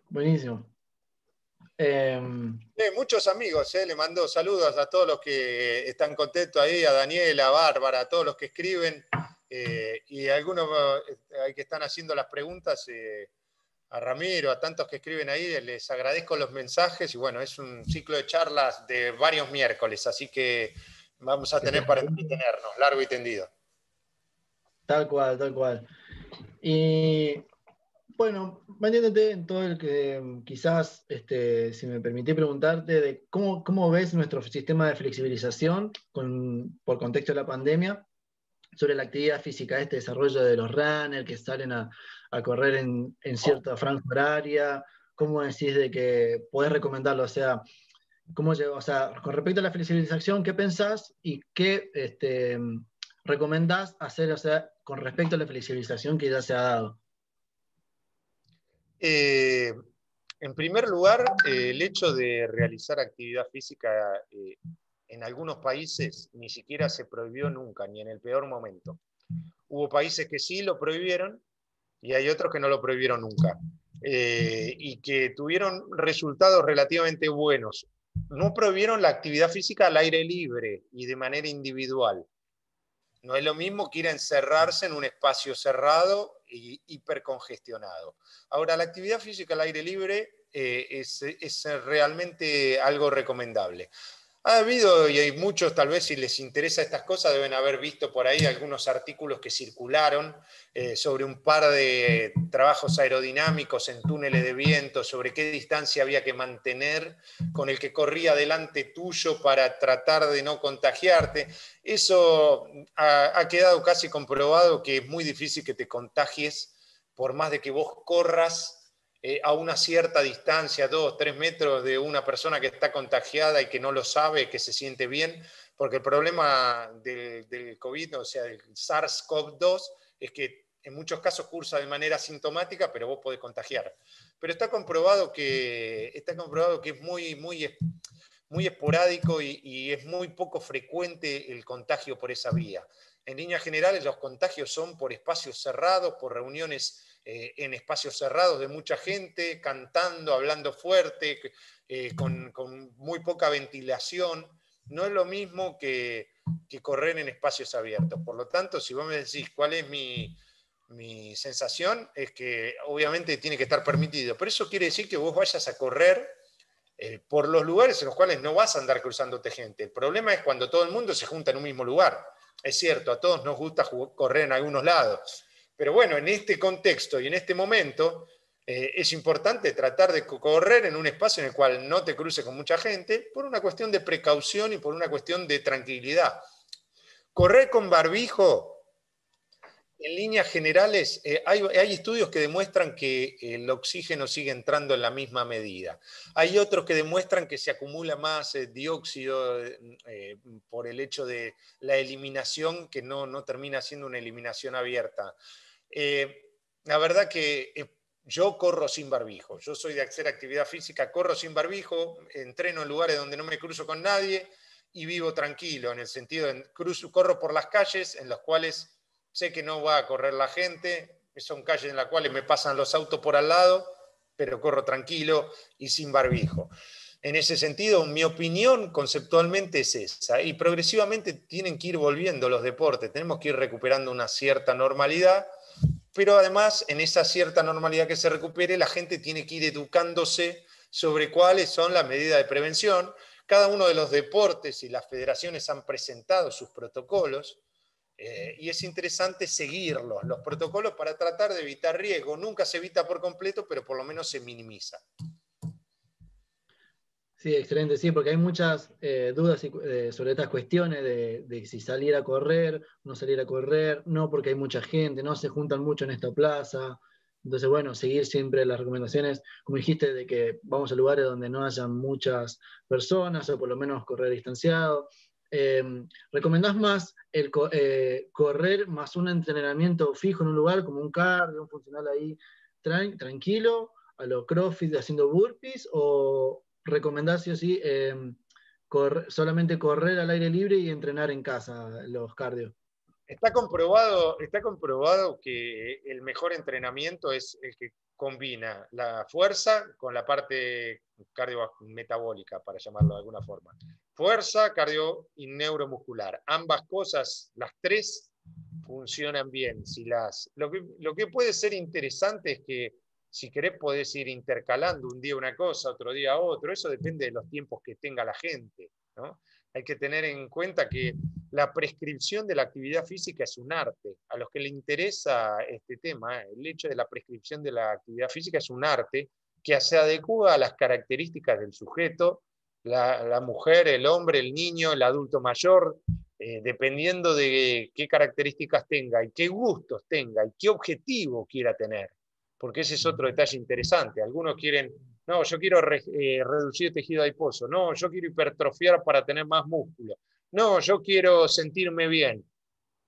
Buenísimo. Em, muchos amigos, eh, le mando saludos a todos los que están contentos ahí, a Daniela, a Bárbara, a todos los que escriben eh, y a algunos eh, que están haciendo las preguntas, a Ramiro, a tantos que escriben ahí, les agradezco los mensajes y bueno, es un ciclo de charlas de varios miércoles, así que vamos a tener para entretenernos, largo y tendido. Tal cual, tal cual. Y bueno, metiéndote en todo el que mm, quizás, este, si me permití preguntarte, de cómo, cómo ves nuestro sistema de flexibilización por contexto de la pandemia, sobre la actividad física, este desarrollo de los runners que salen a, correr en, cierta franja horaria, ¿cómo decís de que podés recomendarlo? O sea, ¿cómo, o sea, con respecto a la flexibilización, ¿qué pensás y qué este, recomendás hacer o sea, con respecto a la flexibilización que ya se ha dado? Eh, en primer lugar, eh, el hecho de realizar actividad física eh, en algunos países ni siquiera se prohibió nunca, ni en el peor momento. Hubo países que sí lo prohibieron y hay otros que no lo prohibieron nunca. y que tuvieron resultados relativamente buenos. No prohibieron la actividad física al aire libre y de manera individual. No es lo mismo que ir a encerrarse en un espacio cerrado hipercongestionado. Ahora, la actividad física al aire libre eh, es, realmente algo recomendable. Ha habido, y hay muchos, tal vez si les interesa estas cosas, deben haber visto por ahí algunos artículos que circularon eh, sobre un par de trabajos aerodinámicos en túneles de viento, sobre qué distancia había que mantener con el que corría delante tuyo para tratar de no contagiarte. Eso ha, ha quedado casi comprobado que es muy difícil que te contagies por más de que vos corras eh, a una cierta distancia, dos, tres metros de una persona que está contagiada y que no lo sabe, que se siente bien, porque el problema del, COVID, o sea, del SARS-CoV-2, es que en muchos casos cursa de manera sintomática, pero vos podés contagiar. Pero está comprobado que, está comprobado que es muy, muy, muy esporádico y, y es muy poco frecuente el contagio por esa vía. En líneas generales, los contagios son por espacios cerrados, por reuniones eh, en espacios cerrados de mucha gente, cantando, hablando fuerte, eh, con, muy poca ventilación. No es lo mismo que, correr en espacios abiertos. Por lo tanto, si vos me decís cuál es mi, sensación, es que obviamente tiene que estar permitido. Pero eso quiere decir que vos vayas a correr eh, por los lugares en los cuales no vas a andar cruzándote gente. El problema es cuando todo el mundo se junta en un mismo lugar. Es cierto, a todos nos gusta correr en algunos lados, pero bueno, en este contexto y en este momento eh, es importante tratar de correr en un espacio en el cual no te cruce con mucha gente por una cuestión de precaución y por una cuestión de tranquilidad. Correr con barbijo, en líneas generales, eh, hay, estudios que demuestran que el oxígeno sigue entrando en la misma medida. Hay otros que demuestran que se acumula más eh, dióxido por el hecho de la eliminación, que no, no termina siendo una eliminación abierta. Eh, la verdad que eh, yo corro sin barbijo. Yo soy de hacer actividad física, corro sin barbijo, entreno en lugares donde no me cruzo con nadie y vivo tranquilo, en el sentido de cruzo, corro por las calles en las cuales sé que no va a correr la gente, son calles en las cuales me pasan los autos por al lado, pero corro tranquilo y sin barbijo. En ese sentido, mi opinión conceptualmente es esa, y progresivamente tienen que ir volviendo los deportes, tenemos que ir recuperando una cierta normalidad pero además en esa cierta normalidad que se recupere, la gente tiene que ir educándose sobre cuáles son las medidas de prevención. Cada uno de los deportes y las federaciones han presentado sus protocolos eh, y es interesante seguirlos, los protocolos para tratar de evitar riesgo. Nunca se evita por completo, pero por lo menos se minimiza. Sí, excelente, sí, porque hay muchas eh, dudas eh, sobre estas cuestiones de, si salir a correr, no salir a correr, no porque hay mucha gente, no se juntan mucho en esta plaza. Entonces, bueno, seguir siempre las recomendaciones, como dijiste, de que vamos a lugares donde no haya muchas personas o por lo menos correr distanciado. Em, ¿Recomendás más el eh, correr más un entrenamiento fijo en un lugar, como un cardio, un funcional ahí tranquilo, a los CrossFit haciendo burpees, o, recomendás sí o sí em, solamente correr al aire libre y entrenar en casa los cardios. Está comprobado, está comprobado que el mejor entrenamiento es el que combina la fuerza con la parte cardiometabólica, para llamarlo de alguna forma. Fuerza, cardio y neuromuscular. Ambas cosas, las tres, funcionan bien. Si las, lo, que, lo que puede ser interesante es que si querés podés ir intercalando un día una cosa, otro día otro, eso depende de los tiempos que tenga la gente. Hay que tener en cuenta que la prescripción de la actividad física es un arte. A los que le interesa este tema, el hecho de la prescripción de la actividad física es un arte que se adecua a las características del sujeto, la, mujer, el hombre, el niño, el adulto mayor, eh, dependiendo de qué características tenga y qué gustos tenga y qué objetivo quiera tener porque ese es otro detalle interesante. Algunos quieren, no, yo quiero eh, reducir tejido adiposo, no, yo quiero hipertrofiar para tener más músculo, no, yo quiero sentirme bien.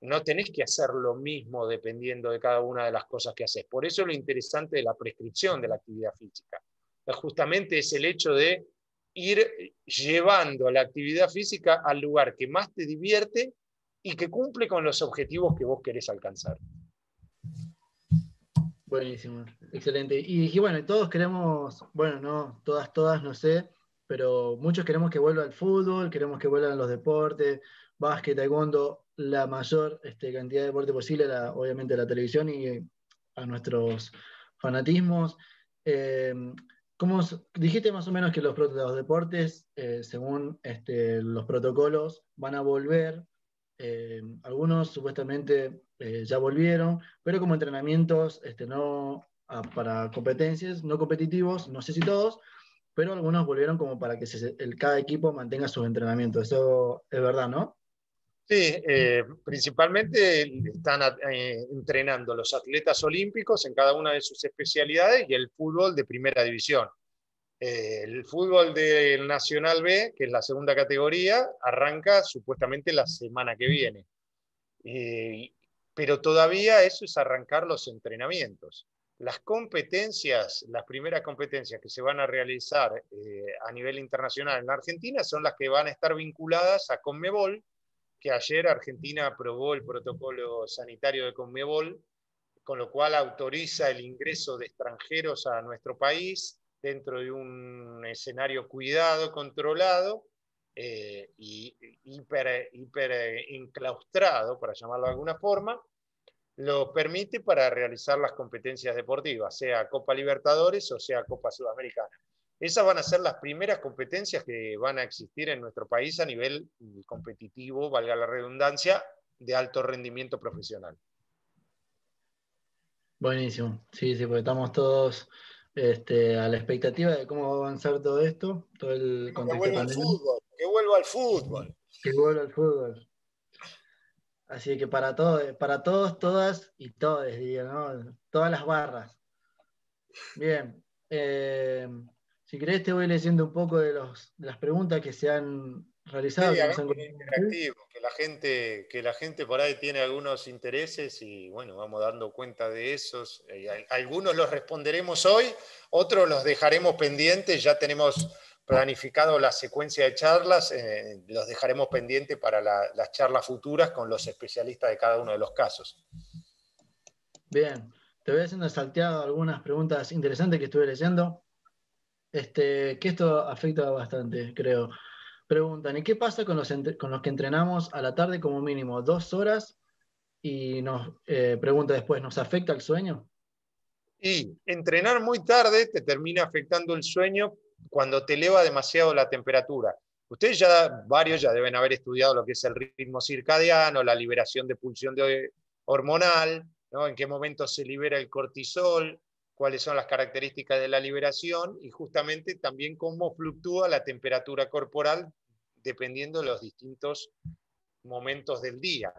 No tenés que hacer lo mismo dependiendo de cada una de las cosas que haces. Por eso lo interesante de la prescripción de la actividad física. Justamente es el hecho de ir llevando la actividad física al lugar que más te divierte y que cumple con los objetivos que vos querés alcanzar. Buenísimo, excelente. Y, bueno, todos queremos, bueno, no, todas, todas, no sé, pero muchos queremos que vuelva el fútbol, queremos que vuelvan los deportes, básquet, taekwondo, la mayor este, cantidad de deporte posible, obviamente la televisión y a nuestros fanatismos. Em, como dijiste más o menos que los, los deportes, eh, según este, los protocolos, van a volver. Eh, algunos supuestamente eh, ya volvieron, pero como entrenamientos este, no, para competencias, no competitivos, no sé si todos, pero algunos volvieron como para que el, cada equipo mantenga sus entrenamientos. Eso es verdad, ¿no? Sí, principalmente están entrenando los atletas olímpicos en cada una de sus especialidades y el fútbol de primera división. Eh, el fútbol del Nacional B, que es la segunda categoría, arranca supuestamente la semana que viene. Eh, pero todavía eso es arrancar los entrenamientos. Las competencias, las primeras competencias que se van a realizar eh, a nivel internacional en la Argentina son las que van a estar vinculadas a Conmebol, que ayer Argentina aprobó el protocolo sanitario de Conmebol, con lo cual autoriza el ingreso de extranjeros a nuestro país dentro de un escenario cuidado, controlado eh, y hiper, hiper enclaustrado, para llamarlo de alguna forma, lo permite para realizar las competencias deportivas, sea Copa Libertadores o sea Copa Sudamericana. Esas van a ser las primeras competencias que van a existir en nuestro país a nivel competitivo, valga la redundancia, de alto rendimiento profesional. Buenísimo, sí, sí, porque estamos todos este, a la expectativa de cómo va a avanzar todo esto, todo el que vuelva al fútbol, que vuelva al fútbol. Que vuelva al fútbol. Así que para todos, para todos, todas y todos, diría, ¿no? Todas las barras. Bien. Eh, si querés te voy leyendo un poco de, los, de las preguntas que se han realizado. que, interactivo, que la gente, que la gente por ahí tiene algunos intereses y bueno, vamos dando cuenta de esos. Eh, algunos los responderemos hoy, otros los dejaremos pendientes, ya tenemos planificado la secuencia de charlas, eh, los dejaremos pendientes para las charlas futuras con los especialistas de cada uno de los casos. Bien, te voy haciendo salteado algunas preguntas interesantes que estuve leyendo. Este, que esto afecta bastante, creo. Preguntan, ¿y qué pasa con los, con los que entrenamos a la tarde como mínimo dos horas? Y nos eh, pregunta después, ¿nos afecta el sueño? Y entrenar muy tarde te termina afectando el sueño cuando te eleva demasiado la temperatura. Ustedes ya, varios ya deben haber estudiado lo que es el ritmo circadiano, la liberación de pulsión de, hormonal, ¿no? en qué momento se libera el cortisol, cuáles son las características de la liberación y justamente también cómo fluctúa la temperatura corporal dependiendo de los distintos momentos del día.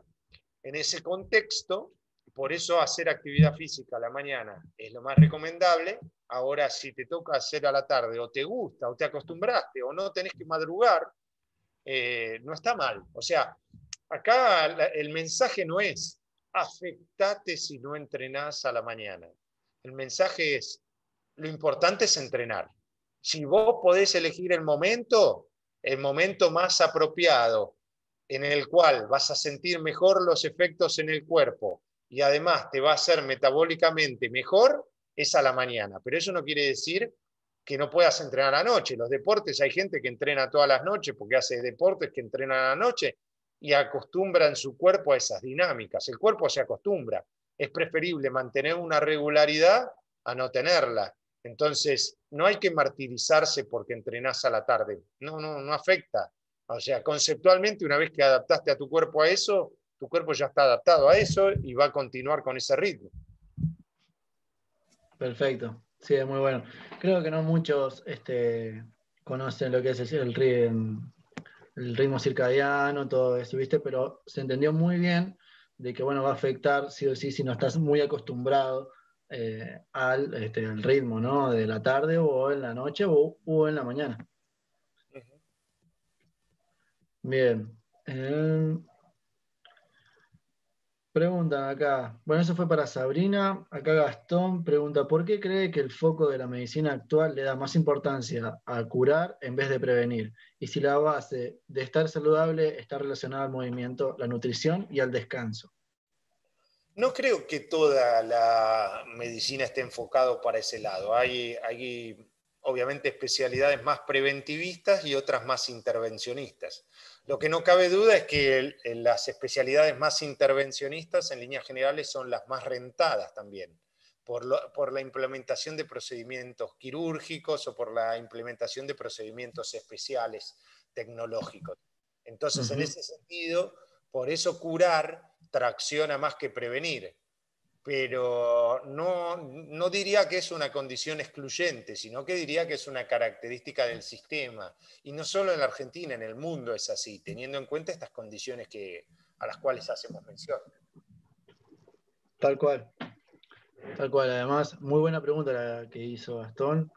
En ese contexto, por eso hacer actividad física a la mañana es lo más recomendable. Ahora, si te toca hacer a la tarde o te gusta o te acostumbraste o no tenés que madrugar, eh, no está mal. O sea, acá el mensaje no es afectate si no entrenás a la mañana. El mensaje es, lo importante es entrenar. Si vos podés elegir el momento, el momento más apropiado en el cual vas a sentir mejor los efectos en el cuerpo y además te va a hacer metabólicamente mejor, es a la mañana. Pero eso no quiere decir que no puedas entrenar a la noche. Los deportes, hay gente que entrena todas las noches porque hace deportes que entrenan a la noche y acostumbran su cuerpo a esas dinámicas. El cuerpo se acostumbra es preferible mantener una regularidad a no tenerla. Entonces, no hay que martirizarse porque entrenás a la tarde. No, no, no afecta. O sea, conceptualmente, una vez que adaptaste a tu cuerpo a eso, tu cuerpo ya está adaptado a eso y va a continuar con ese ritmo. Perfecto. Sí, es muy bueno. Creo que no muchos este, conocen lo que es el, el ritmo circadiano, todo eso, ¿viste? Pero se entendió muy bien de que bueno, va a afectar sí o sí si no estás muy acostumbrado eh, al este, ritmo ¿no? de la tarde o en la noche o, en la mañana. Bien. Eh, preguntan acá, bueno, eso fue para Sabrina. Acá Gastón pregunta, ¿por qué cree que el foco de la medicina actual le da más importancia a curar en vez de prevenir? Y si la base de estar saludable está relacionada al movimiento, la nutrición y al descanso. No creo que toda la medicina esté enfocado para ese lado. Hay, hay obviamente especialidades más preventivistas y otras más intervencionistas. Lo que no cabe duda es que las especialidades más intervencionistas en líneas generales son las más rentadas también, por, la implementación de procedimientos quirúrgicos o por la implementación de procedimientos especiales tecnológicos. Entonces, en ese sentido, por eso curar tracciona más que prevenir. Pero no, no diría que es una condición excluyente, sino que diría que es una característica del sistema. Y no solo en la Argentina, en el mundo es así, teniendo en cuenta estas condiciones que, a las cuales hacemos mención. Tal cual. Tal cual, además, muy buena pregunta la que hizo Gastón.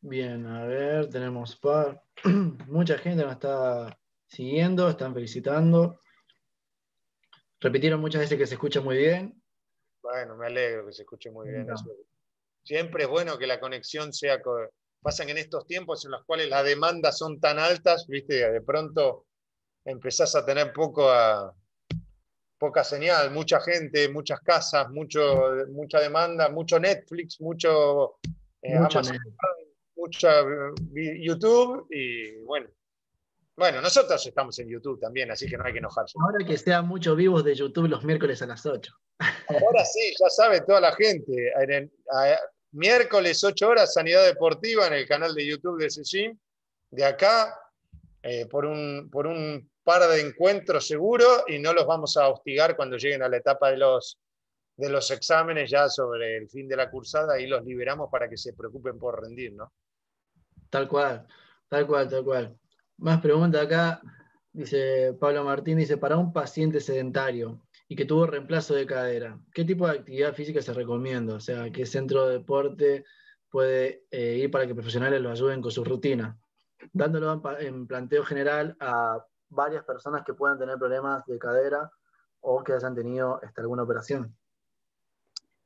Bien, a ver, tenemos par. mucha gente nos está siguiendo, están felicitando. Repitieron muchas veces que se escucha muy bien. Bueno, me alegro que se escuche muy bien. Siempre es bueno que la conexión sea. Pasan en estos tiempos en los cuales las demandas son tan altas, viste, de pronto empezás a tener poco a, poca señal, mucha gente, muchas casas, mucho, mucha demanda, mucho Netflix, mucho, eh, YouTube y bueno. Bueno, nosotros estamos en YouTube también, así que no hay que enojarse. Ahora que sean muchos vivos de YouTube los miércoles a las 8. Ahora sí, ya sabe toda la gente. miércoles 8 horas, Sanidad Deportiva en el canal de YouTube de SESIM. De acá, eh, por, un, por un par de encuentros seguro y no los vamos a hostigar cuando lleguen a la etapa de los, de los exámenes ya sobre el fin de la cursada y los liberamos para que se preocupen por rendir, ¿no? Tal cual, tal cual, tal cual. Más pregunta acá, dice Pablo Martín, dice, para un paciente sedentario y que tuvo reemplazo de cadera, ¿qué tipo de actividad física se recomienda? O sea, ¿qué centro de deporte puede eh, ir para que profesionales lo ayuden con su rutina? Dándolo en planteo general a varias personas que puedan tener problemas de cadera o que hayan tenido este, alguna operación.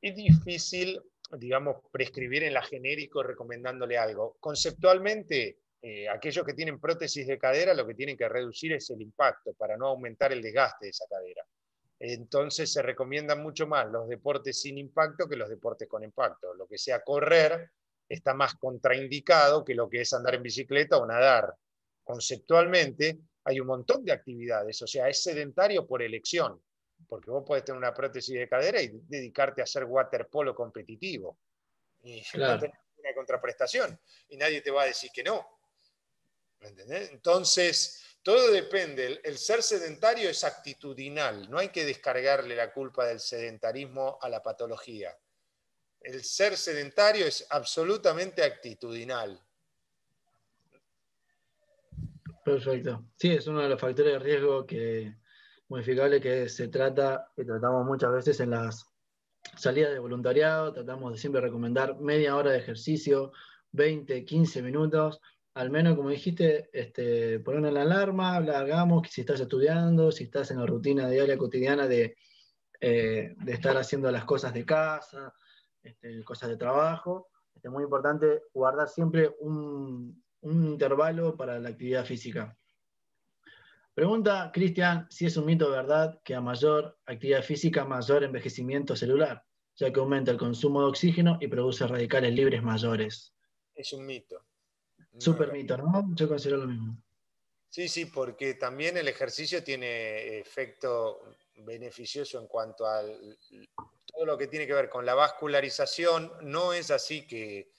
Es difícil, digamos, prescribir en la genérico recomendándole algo. Conceptualmente, eh, aquellos que tienen prótesis de cadera lo que tienen que reducir es el impacto para no aumentar el desgaste de esa cadera. Entonces se recomiendan mucho más los deportes sin impacto que los deportes con impacto. Lo que sea correr está más contraindicado que lo que es andar en bicicleta o nadar. Conceptualmente, hay un montón de actividades, o sea, es sedentario por elección, porque vos podés tener una prótesis de cadera y dedicarte a hacer waterpolo competitivo. Y no tenés una contraprestación, y nadie te va a decir que no. ¿Entendés? Entonces, todo depende. El, ser sedentario es actitudinal, no hay que descargarle la culpa del sedentarismo a la patología. El ser sedentario es absolutamente actitudinal. Perfecto. Sí, es uno de los factores de riesgo que modificable que se trata, que tratamos muchas veces en las salidas de voluntariado, tratamos de siempre recomendar media hora de ejercicio, 20, 15 minutos, al menos como dijiste, este, poner la alarma, hagamos si estás estudiando, si estás en la rutina diaria cotidiana de, eh, estar haciendo las cosas de casa, este, cosas de trabajo. Es muy importante guardar siempre un, un intervalo para la actividad física. Pregunta Cristian si es un mito verdad que a mayor actividad física, mayor envejecimiento celular, ya que aumenta el consumo de oxígeno y produce radicales libres mayores. Es un mito. Súper mito, ¿no? Yo considero lo mismo. Sí, sí, porque también el ejercicio tiene efecto beneficioso en cuanto a todo lo que tiene que ver con la vascularización. No es así que,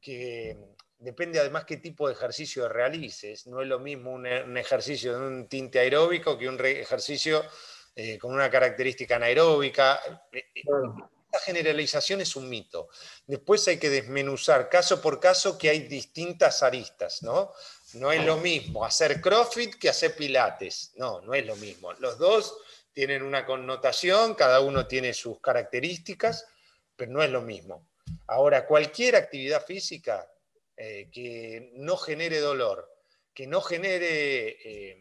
que depende además qué tipo de ejercicio realices. No es lo mismo un, ejercicio de un tinte aeróbico que un ejercicio eh, con una característica anaeróbica. Eh, la generalización es un mito. Después hay que desmenuzar caso por caso que hay distintas aristas, ¿no? No es lo mismo hacer CrossFit que hacer Pilates. No, no es lo mismo. Los dos tienen una connotación, cada uno tiene sus características, pero no es lo mismo. Ahora, cualquier actividad física eh, que no genere dolor, que no genere eh,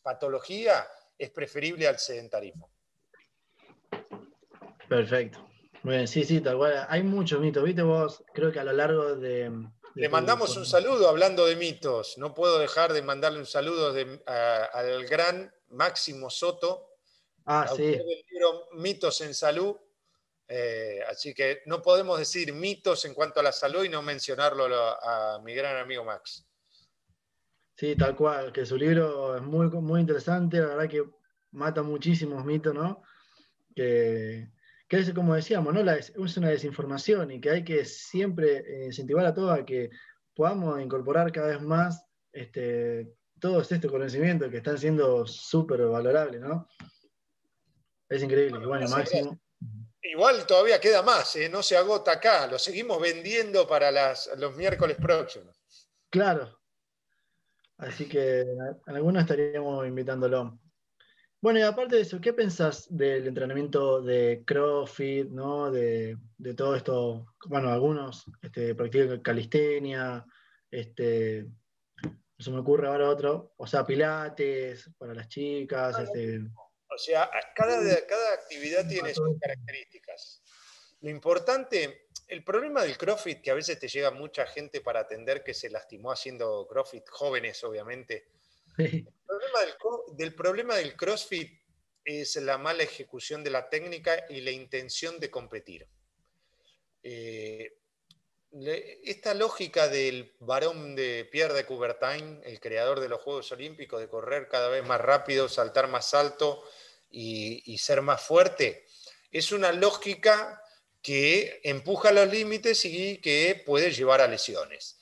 patología, es preferible al sedentarismo. Perfecto. Muy sí, sí, tal cual. Hay muchos mitos, ¿viste vos? Creo que a lo largo de... Le mandamos un saludo hablando de mitos. No puedo dejar de mandarle un saludo al gran Máximo Soto, ah, autor del libro Mitos en Salud, eh, así que no podemos decir mitos en cuanto a la salud y no mencionarlo a, mi gran amigo Max. Sí, tal cual, que su libro es muy, muy interesante, la verdad que mata muchísimos mitos, ¿no? Que, que es como decíamos, ¿no? La, es una desinformación y que hay que siempre eh, incentivar a todos a que podamos incorporar cada vez más este, todos estos conocimientos que están siendo súper valorables, ¿no? Es increíble. bueno, Máximo. Igual todavía queda más, ¿eh? no se agota acá, lo seguimos vendiendo para los miércoles próximos. Claro. Así que a algunos estaríamos invitándolo. Bueno, y aparte de eso, ¿qué pensás del entrenamiento de CrossFit, ¿no? de, todo esto? Bueno, algunos este, practican calistenia, este, se me ocurre ahora otro, o sea, pilates para las chicas. Este... O sea, cada, cada actividad tiene sus características. Lo importante, el problema del CrossFit, que a veces te llega mucha gente para atender que se lastimó haciendo CrossFit, jóvenes obviamente, el problema del, CrossFit es la mala ejecución de la técnica y la intención de competir. Eh, esta lógica del varón de Pierre de Coubertin, el creador de los Juegos Olímpicos, de correr cada vez más rápido, saltar más alto y, ser más fuerte, es una lógica que empuja los límites y que puede llevar a lesiones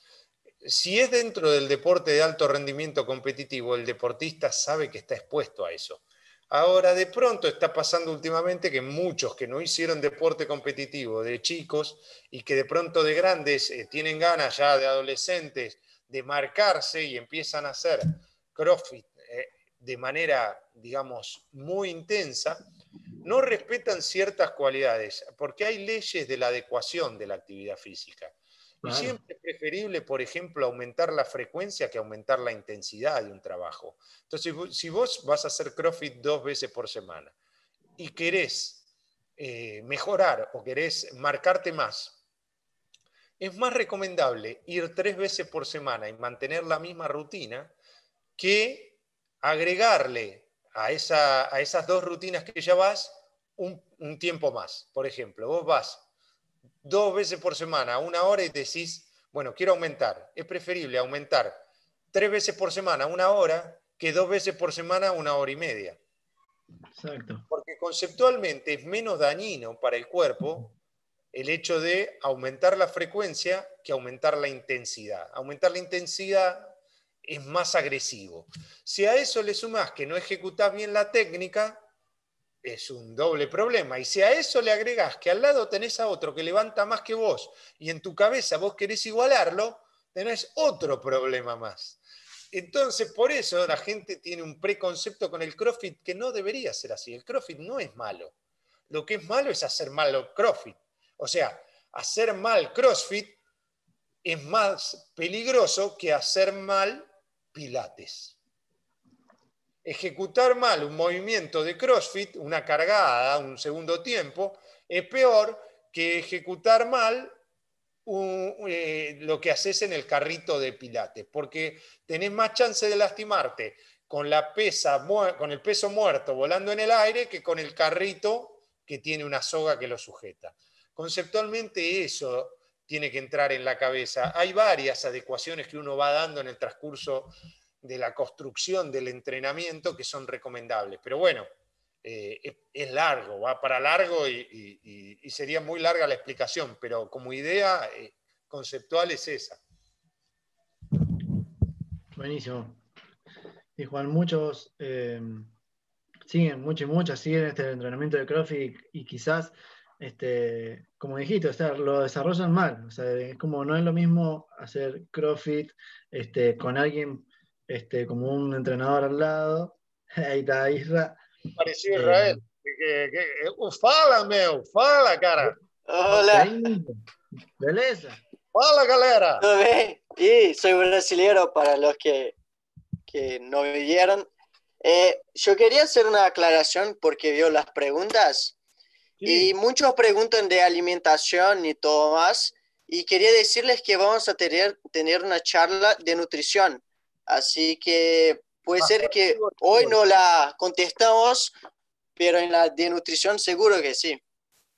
si es dentro del deporte de alto rendimiento competitivo, el deportista sabe que está expuesto a eso. Ahora, de pronto está pasando últimamente que muchos que no hicieron deporte competitivo de chicos y que de pronto de grandes eh, tienen ganas ya de adolescentes de marcarse y empiezan a hacer CrossFit eh, de manera, digamos, muy intensa, no respetan ciertas cualidades, porque hay leyes de la adecuación de la actividad física. Y siempre es preferible, por ejemplo, aumentar la frecuencia que aumentar la intensidad de un trabajo. Entonces, si vos vas a hacer CrossFit dos veces por semana y querés eh, mejorar o querés marcarte más, es más recomendable ir tres veces por semana y mantener la misma rutina que agregarle a, esa, a esas dos rutinas que ya vas un, un tiempo más. Por ejemplo, vos vas dos veces por semana, una hora y decís, bueno, quiero aumentar. Es preferible aumentar tres veces por semana, una hora, que dos veces por semana, una hora y media. Exacto. Porque conceptualmente es menos dañino para el cuerpo el hecho de aumentar la frecuencia que aumentar la intensidad. Aumentar la intensidad es más agresivo. Si a eso le sumas que no ejecutás bien la técnica, es un doble problema. Y si a eso le agregás que al lado tenés a otro que levanta más que vos y en tu cabeza vos querés igualarlo, tenés otro problema más. Entonces, por eso la gente tiene un preconcepto con el CrossFit que no debería ser así. El CrossFit no es malo. Lo que es malo es hacer malo CrossFit. O sea, hacer mal CrossFit es más peligroso que hacer mal Pilates ejecutar mal un movimiento de CrossFit, una cargada, un segundo tiempo, es peor que ejecutar mal eh, lo que haces en el carrito de pilates, porque tenés más chance de lastimarte con, la pesa, con el peso muerto volando en el aire que con el carrito que tiene una soga que lo sujeta. Conceptualmente eso tiene que entrar en la cabeza. Hay varias adecuaciones que uno va dando en el transcurso de la construcción del entrenamiento que son recomendables. Pero bueno, eh, es, largo, va para largo y, sería muy larga la explicación, pero como idea eh, conceptual es esa. Buenísimo. Y Juan, muchos eh, siguen, muchos y muchas siguen este entrenamiento de CrossFit y, quizás, este, como dijiste, lo desarrollan mal. O sea, es como no es lo mismo hacer CrossFit este, con alguien este, como un entrenador al lado. Ahí está Isra. Pareció Israel. Uh, fala, meu, fala, cara. Hola. Beleza. Fala, galera. ¿Todo bien? Sí, soy brasileño para los que, que no vieron. Eh, yo quería hacer una aclaración porque vio las preguntas y muchos preguntan de alimentación y todo más. Y quería decirles que vamos a tener, tener una charla de nutrición Así que puede ser que hoy no la contestamos, pero en la de nutrición seguro que sí.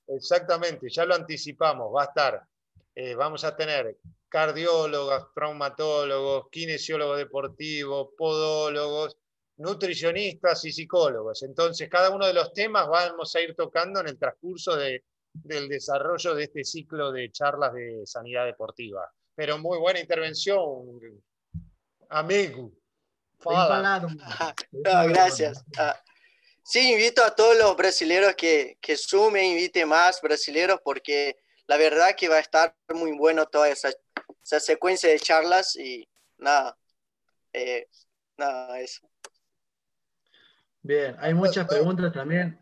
Exactamente, ya lo anticipamos, va a estar. Eh, vamos a tener cardiólogos, traumatólogos, kinesiólogos deportivos, podólogos, nutricionistas y psicólogos. Entonces, cada uno de los temas vamos a ir tocando en el transcurso de, del desarrollo de este ciclo de charlas de sanidad deportiva. Pero muy buena intervención, amigo. No, gracias. Ah, sí, invito a todos los brasileños que, que sumen, invite más brasileños porque la verdad que va a estar muy bueno toda esa, esa secuencia de charlas y nada, eh, nada, eso. Bien, hay muchas preguntas también.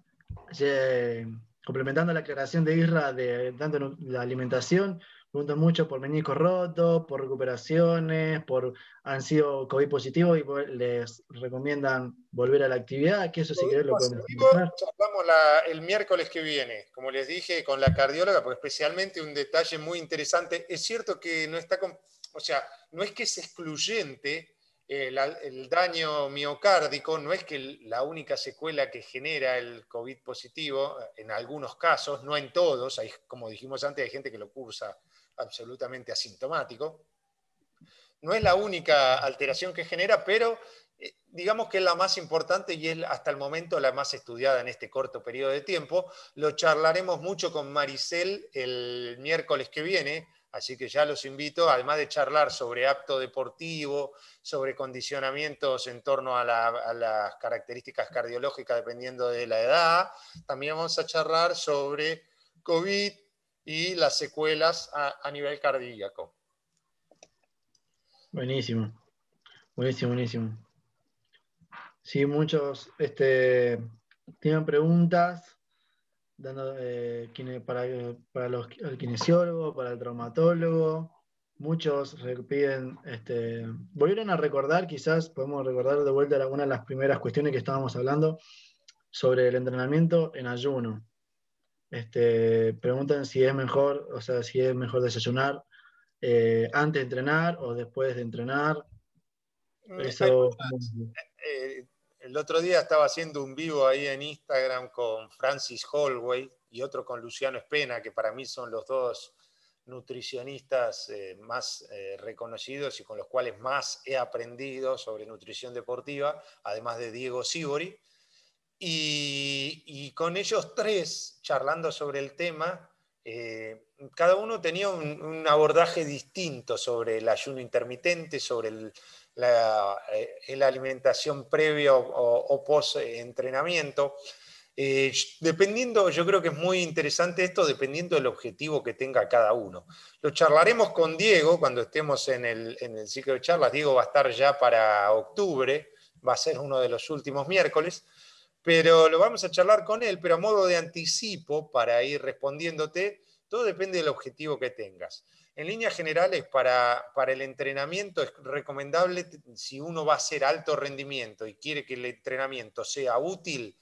complementando la aclaración de Isra de tanto la alimentación, preguntan mucho por menisco roto, por recuperaciones, por han sido COVID positivos y les recomiendan volver a la actividad, que eso si querés lo podemos Charlamos el miércoles que viene, como les dije, con la cardióloga, porque especialmente un detalle muy interesante. Es cierto que no está, o sea, no es que es excluyente el, daño miocárdico no es que la única secuela que genera el COVID positivo, en algunos casos, no en todos, hay, como dijimos antes, hay gente que lo cursa absolutamente asintomático. No es la única alteración que genera, pero eh, digamos que es la más importante y es hasta el momento la más estudiada en este corto periodo de tiempo. Lo charlaremos mucho con Maricel el miércoles que viene, Así que ya los invito, además de charlar sobre apto deportivo, sobre condicionamientos en torno a, las características cardiológicas dependiendo de la edad, también vamos a charlar sobre COVID y las secuelas a, nivel cardíaco. Buenísimo, buenísimo, buenísimo. Sí, muchos este, tienen preguntas dando eh, para, para el kinesiólogo, para el traumatólogo. Muchos piden, este, volvieron a recordar, quizás podemos recordar de vuelta alguna de las primeras cuestiones que estábamos hablando sobre el entrenamiento en ayuno. Este, preguntan si es mejor, o sea, si es mejor desayunar eh, antes de entrenar o después de entrenar. Mm, Eso, el otro día estaba haciendo un vivo ahí en Instagram con Francis Holway y otro con Luciano Espena, que para mí son los dos nutricionistas eh, más eh, reconocidos y con los cuales más he aprendido sobre nutrición deportiva, además de Diego Sibori. Y, con ellos tres, charlando sobre el tema, eh, cada uno tenía un, abordaje distinto sobre el ayuno intermitente, sobre el, la, eh, la alimentación previa o, post-entrenamiento. Eh, dependiendo, yo creo que es muy interesante esto, dependiendo del objetivo que tenga cada uno. Lo charlaremos con Diego cuando estemos en el, en el ciclo de charlas. Diego va a estar ya para octubre, va a ser uno de los últimos miércoles, pero lo vamos a charlar con él, pero a modo de anticipo para ir respondiéndote, todo depende del objetivo que tengas. En líneas generales, para, para, el entrenamiento es recomendable, si uno va a hacer alto rendimiento y quiere que el entrenamiento sea útil,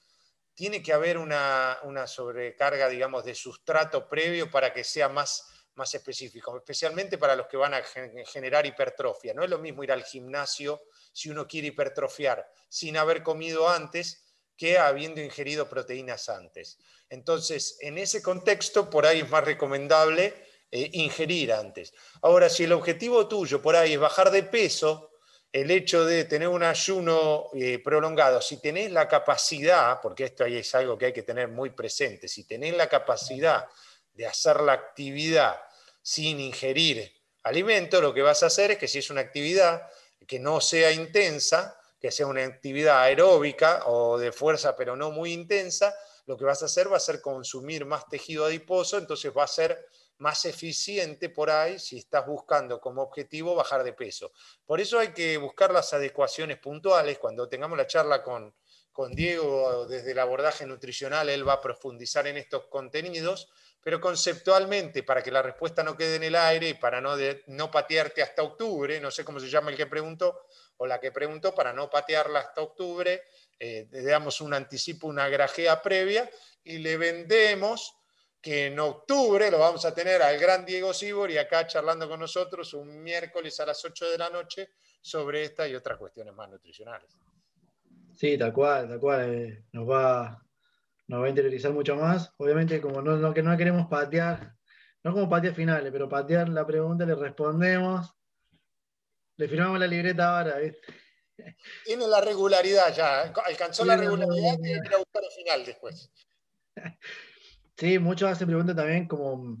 tiene que haber una, sobrecarga, digamos, de sustrato previo para que sea más, más específico, especialmente para los que van a generar hipertrofia. No es lo mismo ir al gimnasio si uno quiere hipertrofiar sin haber comido antes que habiendo ingerido proteínas antes. Entonces, en ese contexto, por ahí es más recomendable eh, ingerir antes. Ahora, si el objetivo tuyo por ahí es bajar de peso, el hecho de tener un ayuno eh, prolongado, si tenés la capacidad, porque esto ahí es algo que hay que tener muy presente, si tenés la capacidad de hacer la actividad sin ingerir alimento, lo que vas a hacer es que si es una actividad que no sea intensa, que sea una actividad aeróbica o de fuerza pero no muy intensa, lo que vas a hacer va a ser consumir más tejido adiposo, entonces va a ser más eficiente por ahí si estás buscando como objetivo bajar de peso. Por eso hay que buscar las adecuaciones puntuales. Cuando tengamos la charla con, con Diego desde el abordaje nutricional, él va a profundizar en estos contenidos, pero conceptualmente, para que la respuesta no quede en el aire y para no, no patearte hasta octubre, no sé cómo se llama el que preguntó o la que preguntó, para no patearla hasta octubre, eh, le damos un anticipo, una grajea previa y le vendemos que en octubre lo vamos a tener al gran Diego Sibor y acá charlando con nosotros un miércoles a las 8 de la noche sobre esta y otras cuestiones más nutricionales. Sí, tal cual, tal cual. Eh, nos, va, nos va a interiorizar mucho más. Obviamente, como no, que no queremos patear, no como patear finales, pero patear la pregunta, le respondemos, le firmamos la libreta ahora, Tiene la regularidad ya, alcanzó la regularidad y hay que buscar el final después. Sí, muchos hacen preguntas también como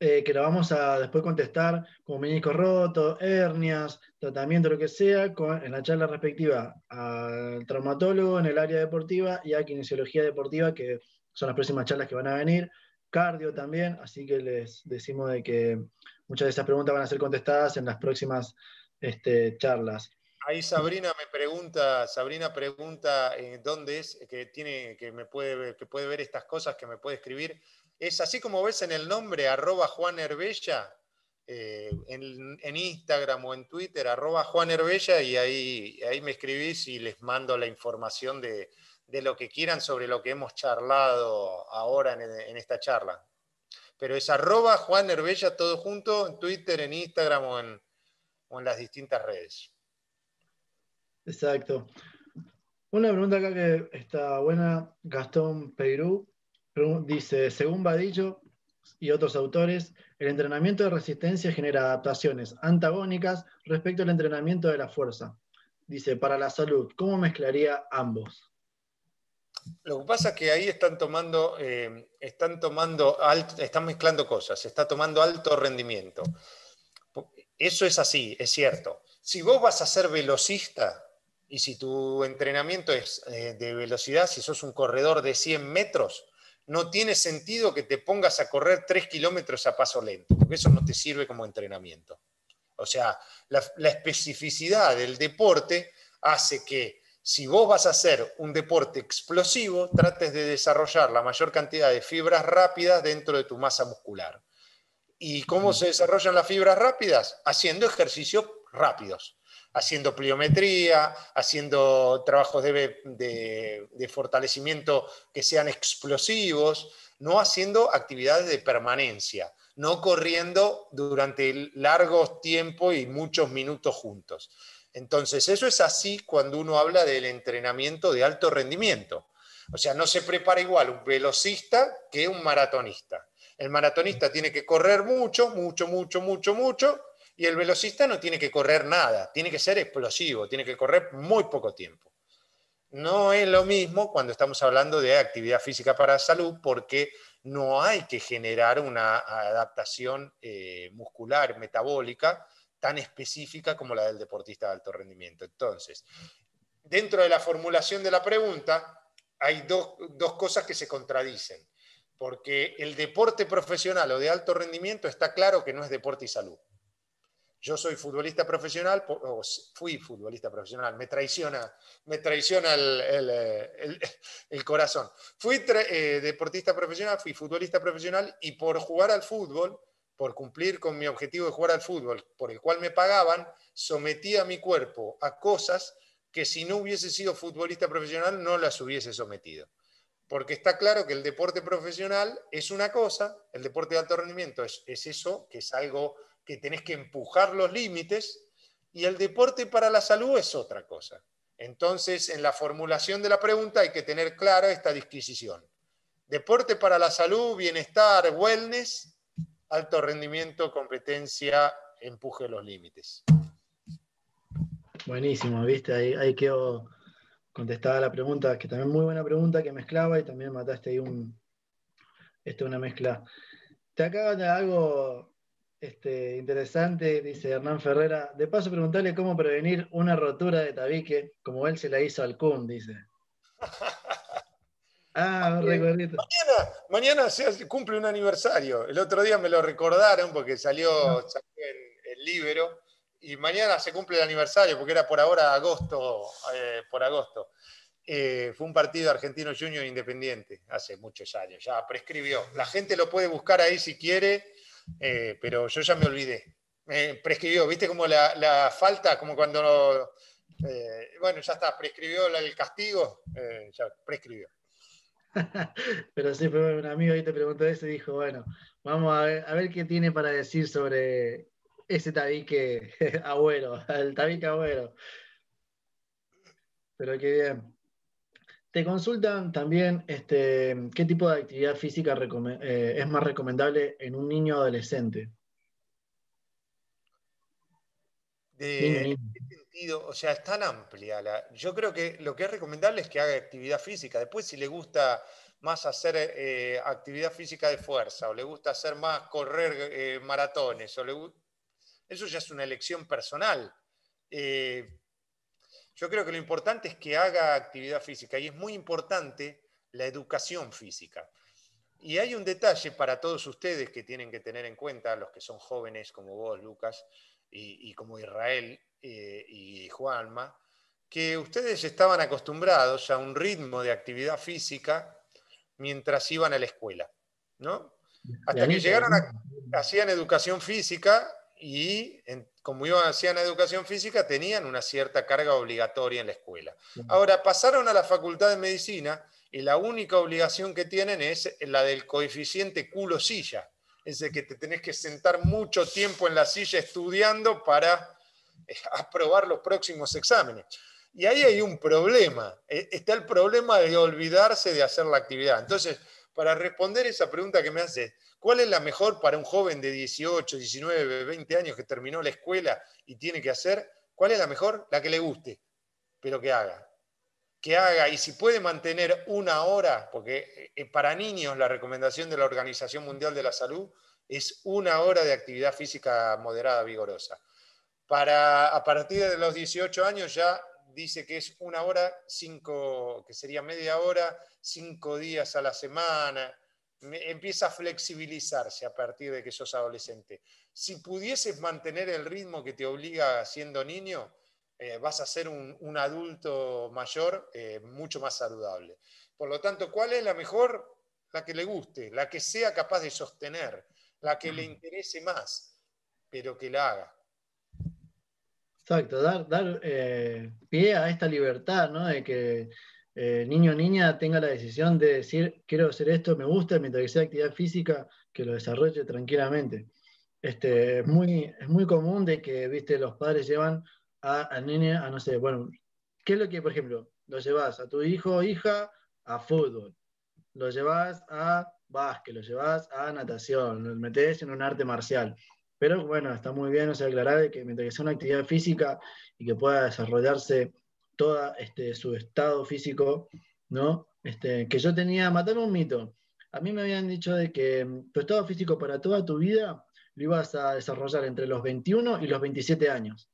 eh, que lo vamos a después contestar como menisco roto, hernias, tratamiento, lo que sea, en la charla respectiva al traumatólogo en el área deportiva y a kinesiología deportiva, que son las próximas charlas que van a venir, cardio también, así que les decimos de que muchas de esas preguntas van a ser contestadas en las próximas este, charlas. Ahí Sabrina me pregunta, Sabrina pregunta eh, dónde es que tiene, que me puede, que puede ver estas cosas, que me puede escribir es así como ves en el nombre, arroba Juan Herbella, eh, en, Instagram o en Twitter, arroba Juan Herbella, y ahí, ahí me escribís y les mando la información de, lo que quieran sobre lo que hemos charlado ahora en, esta charla. Pero es arroba Juan Herbella todo junto en Twitter, en Instagram o en, o en las distintas redes. Exacto. Una pregunta acá que está buena, Gastón Peirú Dice, según Vadillo y otros autores, el entrenamiento de resistencia genera adaptaciones antagónicas respecto al entrenamiento de la fuerza. Dice, para la salud, ¿cómo mezclaría ambos? Lo que pasa es que ahí están tomando, eh, están tomando, están mezclando cosas, se está tomando alto rendimiento. Eso es así, es cierto. Si vos vas a ser velocista y si tu entrenamiento es eh, de velocidad, si sos un corredor de 100 metros, no tiene sentido que te pongas a correr 3 kilómetros a paso lento, porque eso no te sirve como entrenamiento. O sea, la, especificidad del deporte hace que si vos vas a hacer un deporte explosivo, trates de desarrollar la mayor cantidad de fibras rápidas dentro de tu masa muscular. ¿Y cómo se desarrollan las fibras rápidas? Haciendo ejercicios rápidos haciendo pliometría, haciendo trabajos de, fortalecimiento que sean explosivos, no haciendo actividades de permanencia, no corriendo durante largos tiempos y muchos minutos juntos. Entonces, eso es así cuando uno habla del entrenamiento de alto rendimiento. O sea, no se prepara igual un velocista que un maratonista. El maratonista tiene que correr mucho, mucho, mucho, mucho, mucho, y el velocista no tiene que correr nada, tiene que ser explosivo, tiene que correr muy poco tiempo. No es lo mismo cuando estamos hablando de actividad física para salud porque no hay que generar una adaptación eh, muscular, metabólica, tan específica como la del deportista de alto rendimiento. Entonces, dentro de la formulación de la pregunta, hay dos, dos cosas que se contradicen, porque el deporte profesional o de alto rendimiento está claro que no es deporte y salud. Yo soy futbolista profesional, fui futbolista profesional, me traiciona, me traiciona el, eh, corazón. Fui eh, deportista profesional, fui futbolista profesional y por jugar al fútbol, por cumplir con mi objetivo de jugar al fútbol, por el cual me pagaban, sometí a mi cuerpo a cosas que si no hubiese sido futbolista profesional no las hubiese sometido. Porque está claro que el deporte profesional es una cosa, el deporte de alto rendimiento es, es eso, que es algo que tenés que empujar los límites y el deporte para la salud es otra cosa. Entonces, en la formulación de la pregunta hay que tener clara esta disquisición. Deporte para la salud, bienestar, wellness, alto rendimiento, competencia, empuje los límites. Buenísimo, viste, ahí, ahí quedó contestada la pregunta, que también muy buena pregunta que mezclaba y también mataste ahí un, esto, una mezcla. Te acaba de algo este, interesante, dice Hernán Ferrera. De paso, preguntarle cómo prevenir una rotura de tabique, como él se la hizo al Kun, dice. Ah, Mañana, mañana se cumple un aniversario. El otro día me lo recordaron porque salió, ah. en el Libero. Y mañana se cumple el aniversario porque era por ahora agosto. Eh, por agosto. Eh, fue un partido argentino junior independiente hace muchos años. Ya prescribió. La gente lo puede buscar ahí si quiere eh, pero yo ya me olvidé. Prescribió, ¿viste como la, falta, como cuando, bueno, ya está, prescribió el castigo, ya prescribió. pero sí, un amigo ahí te preguntó eso y dijo, bueno, vamos a ver qué tiene para decir sobre ese tabique abuelo, el tabique abuelo. Pero qué bien. Te consultan también este, qué tipo de actividad física eh, es más recomendable en un niño adolescente. de, sentido, o sea, es tan amplia. La, yo creo que lo que es recomendable es que haga actividad física. Después, si le gusta más hacer eh, actividad física de fuerza, o le gusta hacer más correr eh, maratones, o le, eso ya es una elección personal. Eh, yo creo que lo importante es que haga actividad física y es muy importante la educación física. Y hay un detalle para todos ustedes que tienen que tener en cuenta, los que son jóvenes como vos, Lucas, y, como Israel eh, y Juanma, que ustedes estaban acostumbrados a un ritmo de actividad física mientras iban a la escuela, ¿no? Hasta que llegaron a, hacían educación física y como iban, hacían educación física tenían una cierta carga obligatoria en la escuela. Ahora pasaron a la facultad de medicina y la única obligación que tienen es la del coeficiente culo-silla es de que te tenés que sentar mucho tiempo en la silla estudiando para eh, aprobar los próximos exámenes. Y ahí hay un problema. Eh, está el problema de olvidarse de hacer la actividad. Entonces, para responder esa pregunta que me hace, ¿cuál es la mejor para un joven de 18, 19, 20 años que terminó la escuela y tiene que hacer? ¿Cuál es la mejor? La que le guste, pero que haga que haga, y si puede mantener una hora, porque eh, para niños la recomendación de la Organización Mundial de la Salud es una hora de actividad física moderada, vigorosa. Para, a partir de los 18 años ya dice que es una hora, cinco, que sería media hora, cinco días a la semana. Empieza a flexibilizarse a partir de que sos adolescente. Si pudieses mantener el ritmo que te obliga siendo niño, eh, vas a ser un, adulto mayor eh, mucho más saludable. Por lo tanto, ¿cuál es la mejor? La que le guste, la que sea capaz de sostener, la que le interese más, pero que la haga. Exacto, dar, dar eh, pie a esta libertad, ¿no? De que niño o niña tenga la decisión de decir, quiero hacer esto, me gusta, mientras que sea actividad física, que lo desarrolle tranquilamente. Este, es, muy, es muy común de que, viste, los padres llevan a, al nene a, no sé, bueno, ¿qué es lo que, por ejemplo, lo llevas a tu hijo o hija a fútbol, lo llevas a básquet, lo llevas a natación, lo metes en un arte marcial? Pero bueno, está muy bien, o sea, aclarar que mientras que sea una actividad física y que pueda desarrollarse todo este, su estado físico, ¿no? Este, que yo tenía, matarme un mito. A mí me habían dicho de que mm, tu estado físico para toda tu vida lo ibas a desarrollar entre los 21 y los 27 años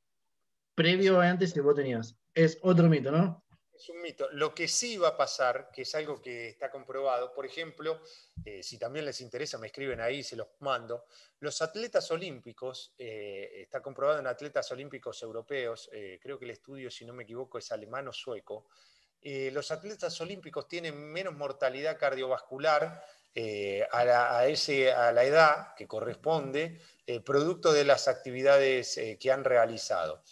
previo a antes que vos tenías. Es otro mito, ¿no? Es un mito. Lo que sí va a pasar, que es algo que está comprobado, por ejemplo, eh, si también les interesa, me escriben ahí, se los mando. Los atletas olímpicos, eh, está comprobado en atletas olímpicos europeos, eh, creo que el estudio, si no me equivoco, es alemán o sueco. los atletas olímpicos tienen menos mortalidad cardiovascular a la, ese, a, la, edad que corresponde, producto de las actividades que han realizado.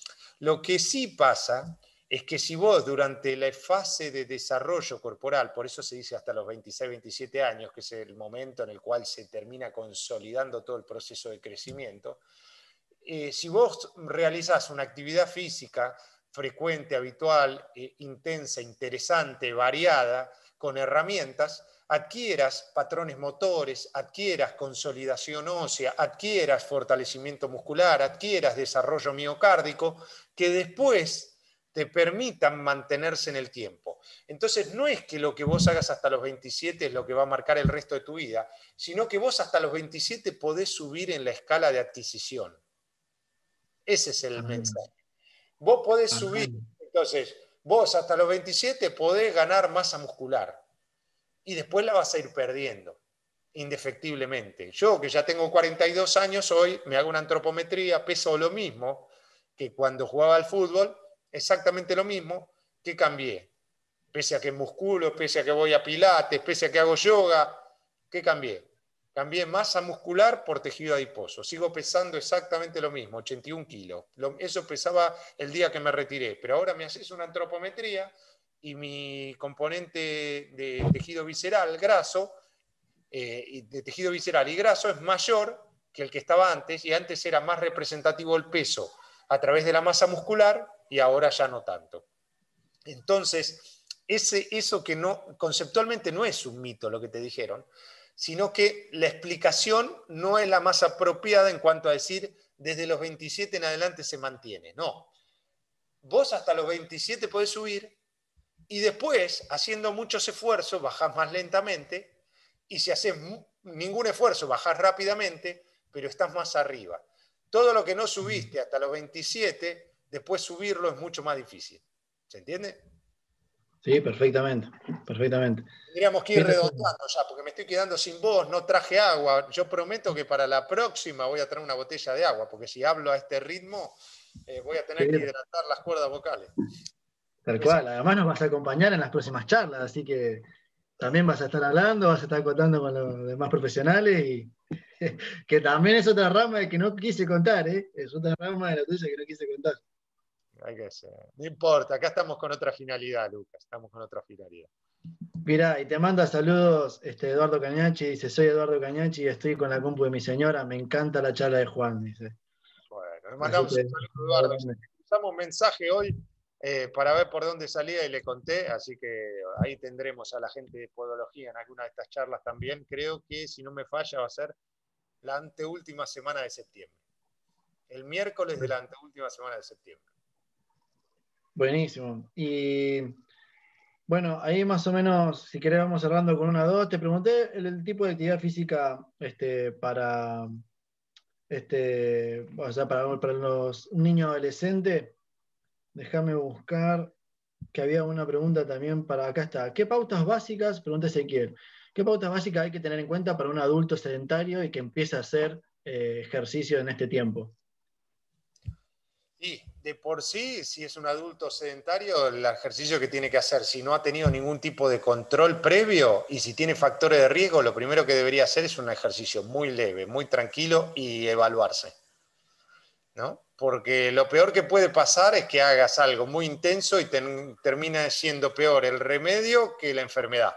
Lo que sí pasa es que si vos durante la fase de desarrollo corporal, por eso se dice hasta los 26, 27 años, que es el momento en el cual se termina consolidando todo el proceso de crecimiento, eh, si vos realizás una actividad física frecuente, habitual, eh, intensa, interesante, variada, con herramientas, adquieras patrones motores, adquieras consolidación ósea, adquieras fortalecimiento muscular, adquieras desarrollo miocárdico, que después te permitan mantenerse en el tiempo. Entonces, no es que lo que vos hagas hasta los 27 es lo que va a marcar el resto de tu vida, sino que vos hasta los 27 podés subir en la escala de adquisición. Ese es el mensaje. Vos podés subir, entonces, vos hasta los 27 podés ganar masa muscular y después la vas a ir perdiendo, indefectiblemente. Yo, que ya tengo 42 años, hoy me hago una antropometría, peso lo mismo que cuando jugaba al fútbol, exactamente lo mismo, que cambié. Pese a que musculo, pese a que voy a pilates, pese a que hago yoga, ¿qué cambié? Cambié masa muscular por tejido adiposo. Sigo pesando exactamente lo mismo, 81 kilos. Eso pesaba el día que me retiré, pero ahora me haces una antropometría y mi componente de tejido visceral graso, eh, de tejido visceral y graso es mayor que el que estaba antes, y antes era más representativo el peso a través de la masa muscular y ahora ya no tanto. Entonces, ese, eso que no, conceptualmente no es un mito lo que te dijeron, sino que la explicación no es la más apropiada en cuanto a decir desde los 27 en adelante se mantiene. No. Vos hasta los 27 podés subir y después, haciendo muchos esfuerzos, bajás más lentamente y si haces ningún esfuerzo, bajás rápidamente, pero estás más arriba. Todo lo que no subiste hasta los 27, después subirlo es mucho más difícil. ¿Se entiende? Sí, perfectamente, perfectamente. Tendríamos que ir redondeando ya, porque me estoy quedando sin voz, no traje agua. Yo prometo que para la próxima voy a traer una botella de agua, porque si hablo a este ritmo, eh, voy a tener que hidratar las cuerdas vocales. Tal cual, además nos vas a acompañar en las próximas charlas, así que también vas a estar hablando, vas a estar contando con los demás profesionales y que también es otra rama de que no quise contar, ¿eh? es otra rama de la tuya que no quise contar. Hay que ser. No importa, acá estamos con otra finalidad, Lucas, estamos con otra finalidad. Mira, y te manda saludos este, Eduardo Cañachi, dice, soy Eduardo Cañachi y estoy con la compu de mi señora, me encanta la charla de Juan, dice. Bueno, le mandamos un saludo, Eduardo. Usamos un mensaje hoy eh, para ver por dónde salía y le conté, así que ahí tendremos a la gente de Podología en alguna de estas charlas también. Creo que, si no me falla, va a ser la anteúltima semana de septiembre. El miércoles de la anteúltima semana de septiembre. Buenísimo. Y bueno, ahí más o menos, si querés, vamos cerrando con una o dos. Te pregunté el, tipo de actividad física este, para, este, o sea, para, para los niños adolescentes. Déjame buscar que había una pregunta también para acá está. ¿Qué pautas básicas, pregunta Ezequiel, qué pautas básicas hay que tener en cuenta para un adulto sedentario y que empiece a hacer eh, ejercicio en este tiempo? Y de por sí, si es un adulto sedentario, el ejercicio que tiene que hacer, si no ha tenido ningún tipo de control previo y si tiene factores de riesgo, lo primero que debería hacer es un ejercicio muy leve, muy tranquilo y evaluarse. ¿no? Porque lo peor que puede pasar es que hagas algo muy intenso y termina siendo peor el remedio que la enfermedad.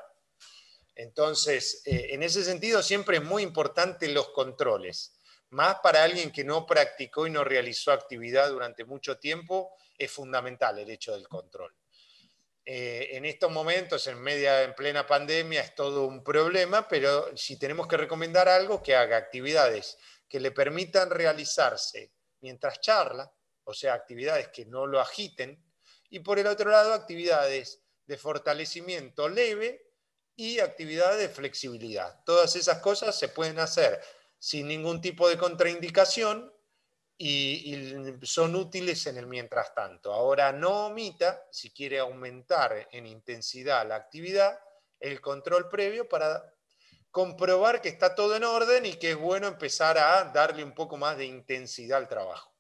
Entonces, eh, en ese sentido, siempre es muy importante los controles más para alguien que no practicó y no realizó actividad durante mucho tiempo, es fundamental el hecho del control. Eh, en estos momentos, en en plena pandemia, es todo un problema, pero si tenemos que recomendar algo, que haga actividades que le permitan realizarse mientras charla, o sea, actividades que no lo agiten, y por el otro lado, actividades de fortalecimiento leve y actividades de flexibilidad. Todas esas cosas se pueden hacer sin ningún tipo de contraindicación y, son útiles en el mientras tanto. Ahora no omita, si quiere aumentar en intensidad la actividad, el control previo para comprobar que está todo en orden y que es bueno empezar a darle un poco más de intensidad al trabajo.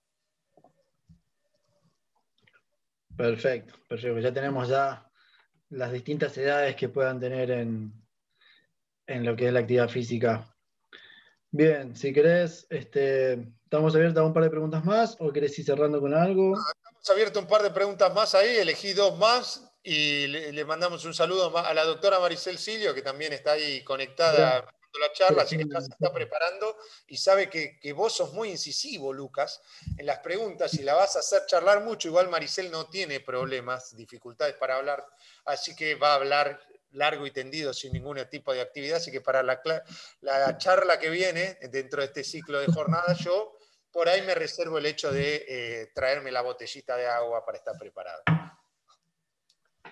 Perfecto, perfecto. Ya tenemos ya las distintas edades que puedan tener en, en lo que es la actividad física Bien, si querés, este, estamos abiertos a un par de preguntas más o querés ir cerrando con algo. estamos abiertos a un par de preguntas más ahí, elegí dos más y le, mandamos un saludo a la doctora Maricel Silio, que también está ahí conectada a la charla, así que se está preparando y sabe que, que, vos sos muy incisivo, Lucas, en las preguntas y la vas a hacer charlar mucho. Igual Maricel no tiene problemas, dificultades para hablar, así que va a hablar largo y tendido sin ningún tipo de actividad, así que para la, la charla que viene dentro de este ciclo de jornada, yo por ahí me reservo el hecho de eh, traerme la botellita de agua para estar preparado.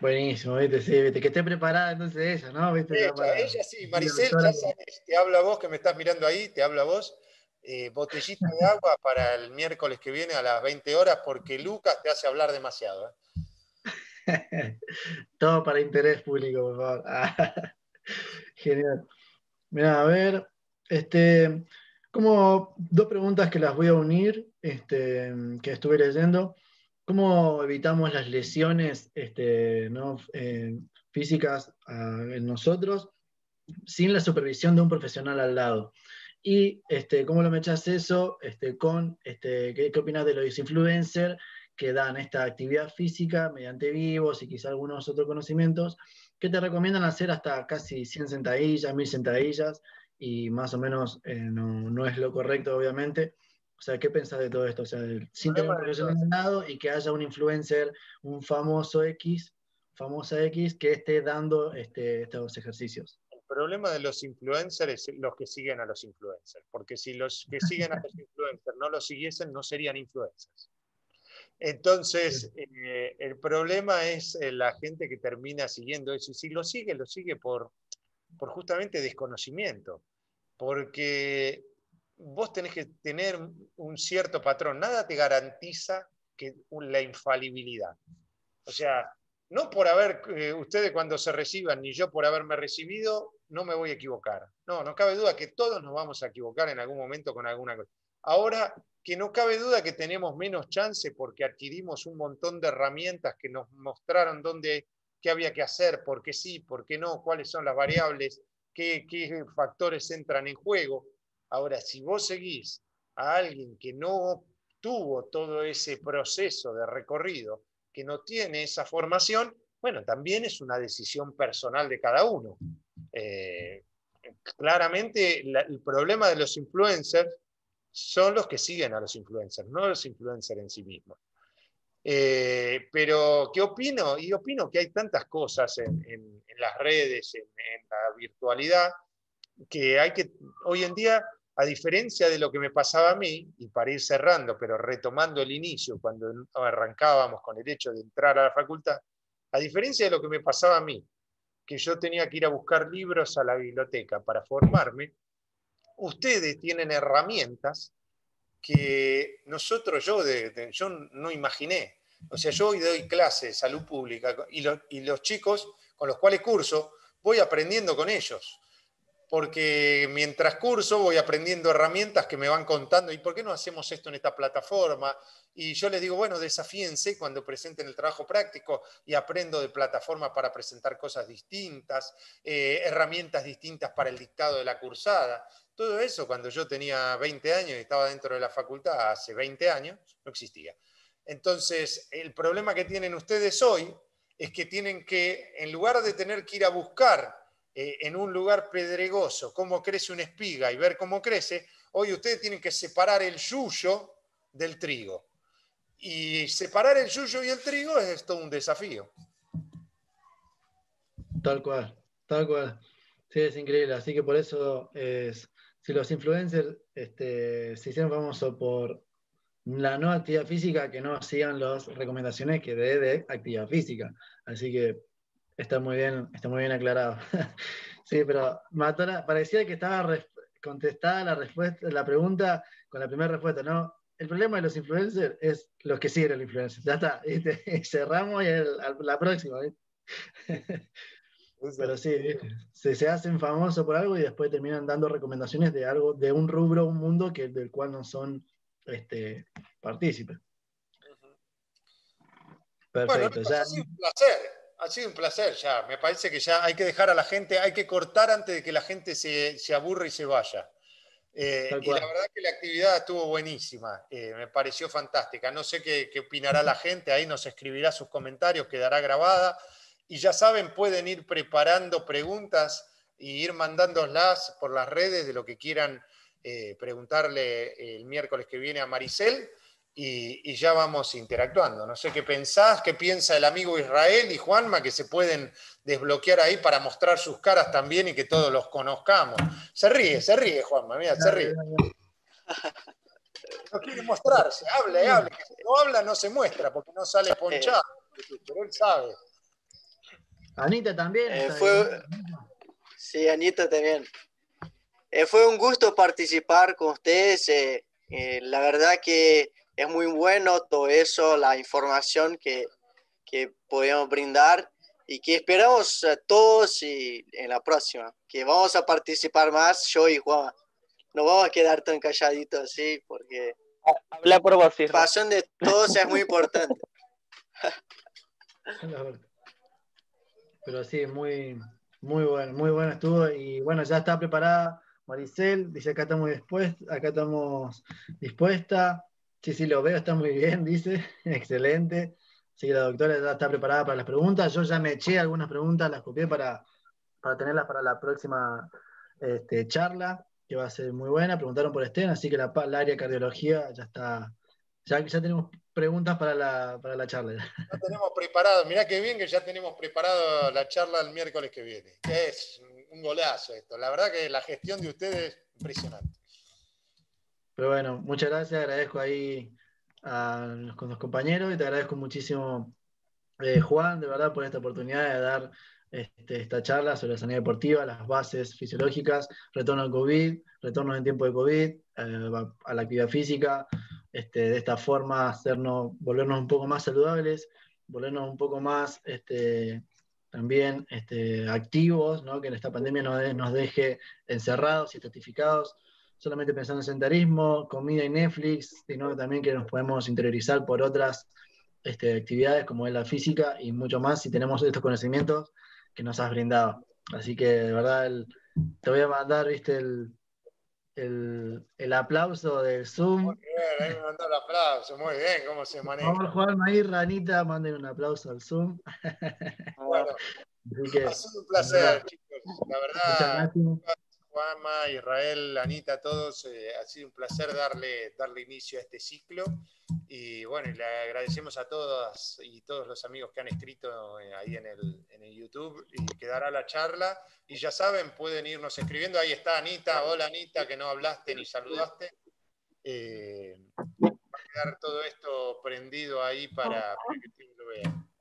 Buenísimo, ¿viste? Sí, ¿viste? que esté preparada entonces ella, ¿no? ¿Viste? Ella, sí, Maricel, ya sabes, te habla vos que me estás mirando ahí, te habla vos. Eh, botellita de agua para el miércoles que viene a las 20 horas, porque Lucas te hace hablar demasiado. ¿eh? Todo para interés público, por favor. genial. Mira, a ver, este, como dos preguntas que las voy a unir, este, que estuve leyendo. ¿Cómo evitamos las lesiones este, eh, físicas ah, en nosotros sin la supervisión de un profesional al lado? Y este, cómo lo me echas eso este, con, este, ¿qué, ¿qué, opinas de los influencers que dan esta actividad física mediante vivos y quizá algunos otros conocimientos, que te recomiendan hacer hasta casi 100 sentadillas, 1000 sentadillas, y más o menos eh, no, es lo correcto, obviamente. O sea, ¿qué pensás de todo esto? O sea, sin tener un profesional lado y que haya un influencer, un famoso X, famosa X, que esté dando este, estos ejercicios. El problema de los influencers es los que siguen a los influencers, porque si los que siguen a los influencers no los siguiesen, no serían influencers. Entonces, eh, el problema es eh, la gente que termina siguiendo eso. Y si lo sigue, lo sigue por, por justamente desconocimiento. Porque vos tenés que tener un cierto patrón. Nada te garantiza que, la infalibilidad. O sea, no por haber, eh, ustedes cuando se reciban, ni yo por haberme recibido, no me voy a equivocar. No, no cabe duda que todos nos vamos a equivocar en algún momento con alguna cosa. Ahora, que no cabe duda que tenemos menos chance porque adquirimos un montón de herramientas que nos mostraron dónde, qué había que hacer, por qué sí, por qué no, cuáles son las variables, qué, qué factores entran en juego. Ahora, si vos seguís a alguien que no tuvo todo ese proceso de recorrido, que no tiene esa formación, bueno, también es una decisión personal de cada uno. Eh, claramente el problema de los influencers son los que siguen a los influencers, no los influencers en sí mismos. Eh, pero, ¿qué opino? Y opino que hay tantas cosas en, las redes, en, la virtualidad, que hay que, hoy en día, a diferencia de lo que me pasaba a mí, y para ir cerrando, pero retomando el inicio, cuando arrancábamos con el hecho de entrar a la facultad, a diferencia de lo que me pasaba a mí, que yo tenía que ir a buscar libros a la biblioteca para formarme, ustedes tienen herramientas que nosotros, yo, yo no imaginé. O sea, yo hoy doy clases de salud pública y, y los chicos con los cuales curso, voy aprendiendo con ellos porque mientras curso voy aprendiendo herramientas que me van contando, ¿y por qué no hacemos esto en esta plataforma? Y yo les digo, bueno, desafíense cuando presenten el trabajo práctico y aprendo de plataformas para presentar cosas distintas, eh, herramientas distintas para el dictado de la cursada. Todo eso cuando yo tenía 20 años y estaba dentro de la facultad hace 20 años, no existía. Entonces, el problema que tienen ustedes hoy es que tienen que, en lugar de tener que ir a buscar eh, en un lugar pedregoso cómo crece una espiga y ver cómo crece, hoy ustedes tienen que separar el yuyo del trigo. Y separar el yuyo y el trigo es todo un desafío. Tal cual, tal cual. Sí, es increíble. Así que por eso, es, si los influencers este, se hicieron famosos por la no actividad física, que no sigan las recomendaciones que dé de actividad física. Así que Está muy bien, está muy bien aclarado. sí, pero Matora, parecía que estaba contestada la respuesta, la pregunta con la primera respuesta, ¿no? El problema de los influencers es los que siguen el influencer. Ya está, cerramos y la próxima. Pero sí, se, se, hacen famosos por algo y después terminan dando recomendaciones de algo, de un rubro, un mundo que, del cual no son este, partícipes. Perfecto. ya... ha sido un placer. Ha sido un placer ya. Me parece que ya hay que dejar a la gente, hay que cortar antes de que la gente se, se aburra y se vaya. Eh, y la verdad que la actividad estuvo buenísima, eh, me pareció fantástica. No sé qué, qué, opinará la gente, ahí nos escribirá sus comentarios, quedará grabada. Y ya saben, pueden ir preparando preguntas y ir mandándolas por las redes de lo que quieran eh, preguntarle el miércoles que viene a Maricel y, ya vamos interactuando. No sé qué pensás, qué piensa el amigo Israel y Juanma, que se pueden desbloquear ahí para mostrar sus caras también y que todos los conozcamos. Se ríe, se ríe, Juanma, mira, se ríe. No quiere mostrarse, habla y habla. si no habla, no se muestra porque no sale ponchado, pero él sabe. Anita también. Eh, sí, Anita también. Eh, fue un gusto participar con ustedes. Eh, la verdad que es muy bueno todo eso, la información que, que podemos brindar y que esperamos todos y en la próxima, que vamos a participar más, yo y Juan. No vamos a quedar tan calladitos así porque... Habla por vos, La pasión de todos es muy importante. Pero sí, muy, muy bueno, muy bueno estuvo y bueno, ya está preparada Maricel, dice acá estamos dispuestos, acá estamos dispuesta. Sí, sí, lo veo, está muy bien, dice. Excelente. Así que la doctora ya está preparada para las preguntas. Yo ya me eché algunas preguntas, las copié para, tenerlas para la próxima este, charla, que va a ser muy buena. Preguntaron por Estén, así que la, área de cardiología ya está. Ya, ya tenemos preguntas para la, para la charla. Ya tenemos preparado, mirá qué bien que ya tenemos preparado la charla el miércoles que viene. Es un golazo esto. La verdad que la gestión de ustedes es impresionante. Pero bueno, muchas gracias, agradezco ahí a los, compañeros y te agradezco muchísimo, eh, Juan, de verdad, por esta oportunidad de dar este, esta charla sobre la sanidad deportiva, las bases fisiológicas, retorno al COVID, retorno en tiempo de COVID, eh, a la actividad física, este, de esta forma hacernos, volvernos un poco más saludables, volvernos un poco más este, también este, activos, ¿no? que en esta pandemia no nos deje encerrados y estatificados, solamente pensando en sentarismo, comida y Netflix, sino también que nos podemos interiorizar por otras este, actividades como es la física y mucho más si tenemos estos conocimientos que nos has brindado. Así que de verdad te voy a mandar, viste, el, el, el, aplauso del Zoom. Muy bien, ahí me mandó el aplauso, muy bien, cómo se maneja. Vamos, Juan, ahí, Ranita, manden un aplauso al Zoom. Bueno, ha sido un placer, chicos. La verdad, Juanma, Israel, Anita, todos, eh, ha sido un placer darle, darle inicio a este ciclo. Y bueno, le agradecemos a todas y todos los amigos que han escrito eh, ahí en el, en el YouTube y quedará la charla. Y ya saben, pueden irnos escribiendo. Ahí está Anita. Hola Anita, que no hablaste ni saludaste. Eh, va a quedar todo esto prendido ahí para, que lo vean.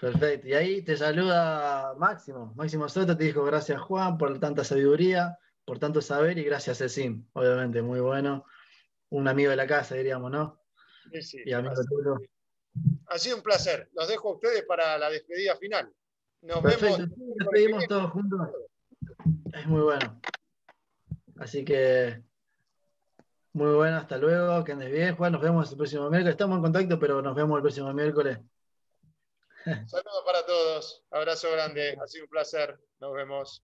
Perfecto. Y ahí te saluda Máximo. Máximo Soto te dijo gracias Juan por tanta sabiduría, por tanto saber y gracias Cecim. Obviamente, muy bueno. Un amigo de la casa, diríamos, ¿no? Sí, sí. Y amigo Ha sido un placer. Los dejo a ustedes para la despedida final. Nos Perfecto. vemos. Nos despedimos todos juntos. Es muy bueno. Así que muy bueno, hasta luego, que andes bien, Juan, nos vemos el próximo miércoles. Estamos en contacto, pero nos vemos el próximo miércoles. Saludos para todos. Abrazo grande. Ha sido un placer. Nos vemos.